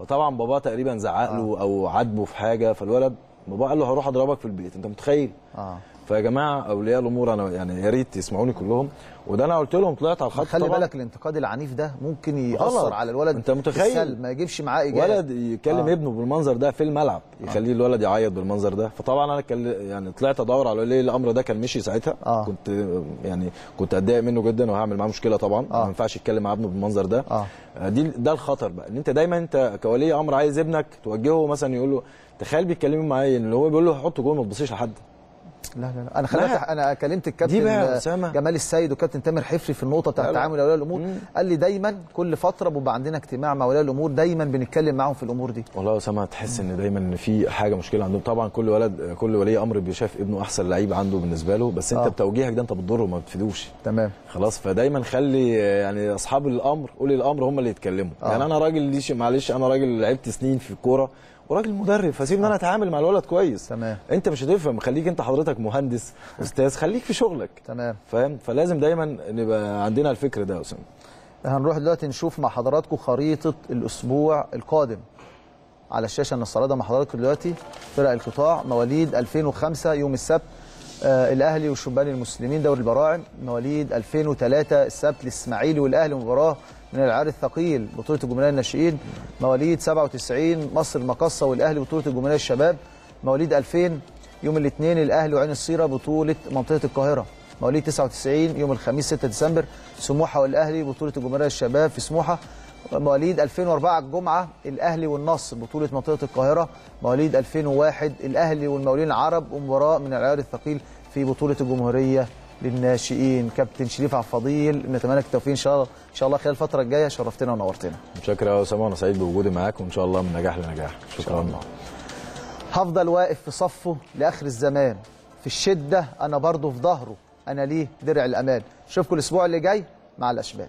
فطبعا باباه تقريبا زعق له أو عاتبه في حاجة فالولد باباه قال له هروح أضربك في البيت. أنت متخيل؟ آه. فيا جماعة أولياء الأمور أنا يعني يا ريت يسمعوني كلهم وده أنا قلت لهم طلعت على الخط خلي طبعا بالك الانتقاد العنيف ده ممكن يأثر. على الولد أنت متخيل ما يجيبش معاه ايجاب ولد يكلم آه. ابنه بالمنظر ده في الملعب يخليه الولد يعيط بالمنظر ده فطبعا أنا يعني طلعت أدور على ولي الأمر ده كان مشي ساعتها آه. كنت يعني كنت أتضايق منه جدا وهعمل معاه مشكلة طبعا آه. ما ينفعش يتكلم مع ابنه بالمنظر ده آه. آه، دي ده الخطر بقى إن أنت دايما أنت كولي أمر عايز ابنك توجهه مثلا يقول له تخيل بيتكلموا معايا اللي هو بيقول له حط جول ما تبصيش لحد لا لا لا أنا خليت. أنا كلمت الكابتن. جمال السيد وكابتن تامر حفري في النقطة بتاعت. تعامل أولياء الأمور قال لي دايما كل فترة بيبقى عندنا اجتماع مع أولياء الأمور دايما بنتكلم معاهم في الأمور دي والله يا أسامة تحس إن دايما إن في حاجة مشكلة عندهم طبعا كل ولد كل ولي أمر بيشاف ابنه أحسن لعيب عنده بالنسبة له بس أنت آه. بتوجيهك ده أنت بتضره ما بتفيدوش تمام خلاص فدايما خلي يعني أصحاب الأمر أولي الأمر هم اللي يتكلموا آه. يعني أنا راجل معلش أنا راجل لعبت سنين في الكورة وراجل مدرب فسيب إن أنا أتعامل مع الولد كويس. تمام. أنت مش هتفهم خليك أنت حضرتك مهندس أستاذ خليك في شغلك. تمام. فاهم؟ فلازم دايما نبقى عندنا الفكر ده يا أسامة. هنروح دلوقتي نشوف مع حضراتكم خريطة الأسبوع القادم. على الشاشة نستعرضها مع حضراتكم دلوقتي. فرق القطاع مواليد 2005 يوم السبت آه الأهلي والشبان المسلمين دوري البراعم. مواليد 2003 السبت الإسماعيلي والأهلي مباراة. من العيار الثقيل بطولة الجمهورية الناشئين مواليد 97 مصر المقصه والأهلي بطولة الجمهورية الشباب مواليد 2000 يوم الاثنين الأهلي وعين الصيره بطولة منطقة القاهرة مواليد 99 يوم الخميس 6 ديسمبر سموحة والأهلي بطولة الجمهورية الشباب في سموحة مواليد 2004 الجمعه الأهلي والنصر بطولة منطقة القاهرة مواليد 2001 الأهلي والمقاولين العرب ومباراة من العيار الثقيل في بطولة الجمهورية للناشئين. كابتن شريف عبد الفضيل نتمنى لك التوفيق إن شاء الله. إن شاء الله خلال الفترة الجاية. شرفتنا ونورتنا. متشكر يا اسامه وأنا سعيد بوجودي معاك وإن شاء الله من نجاح لنجاح. شكرا. الله. هفضل واقف في صفه لآخر الزمان. في الشدة أنا برضه في ظهره. أنا ليه درع الامان أشوفكم الأسبوع اللي جاي مع الاشبال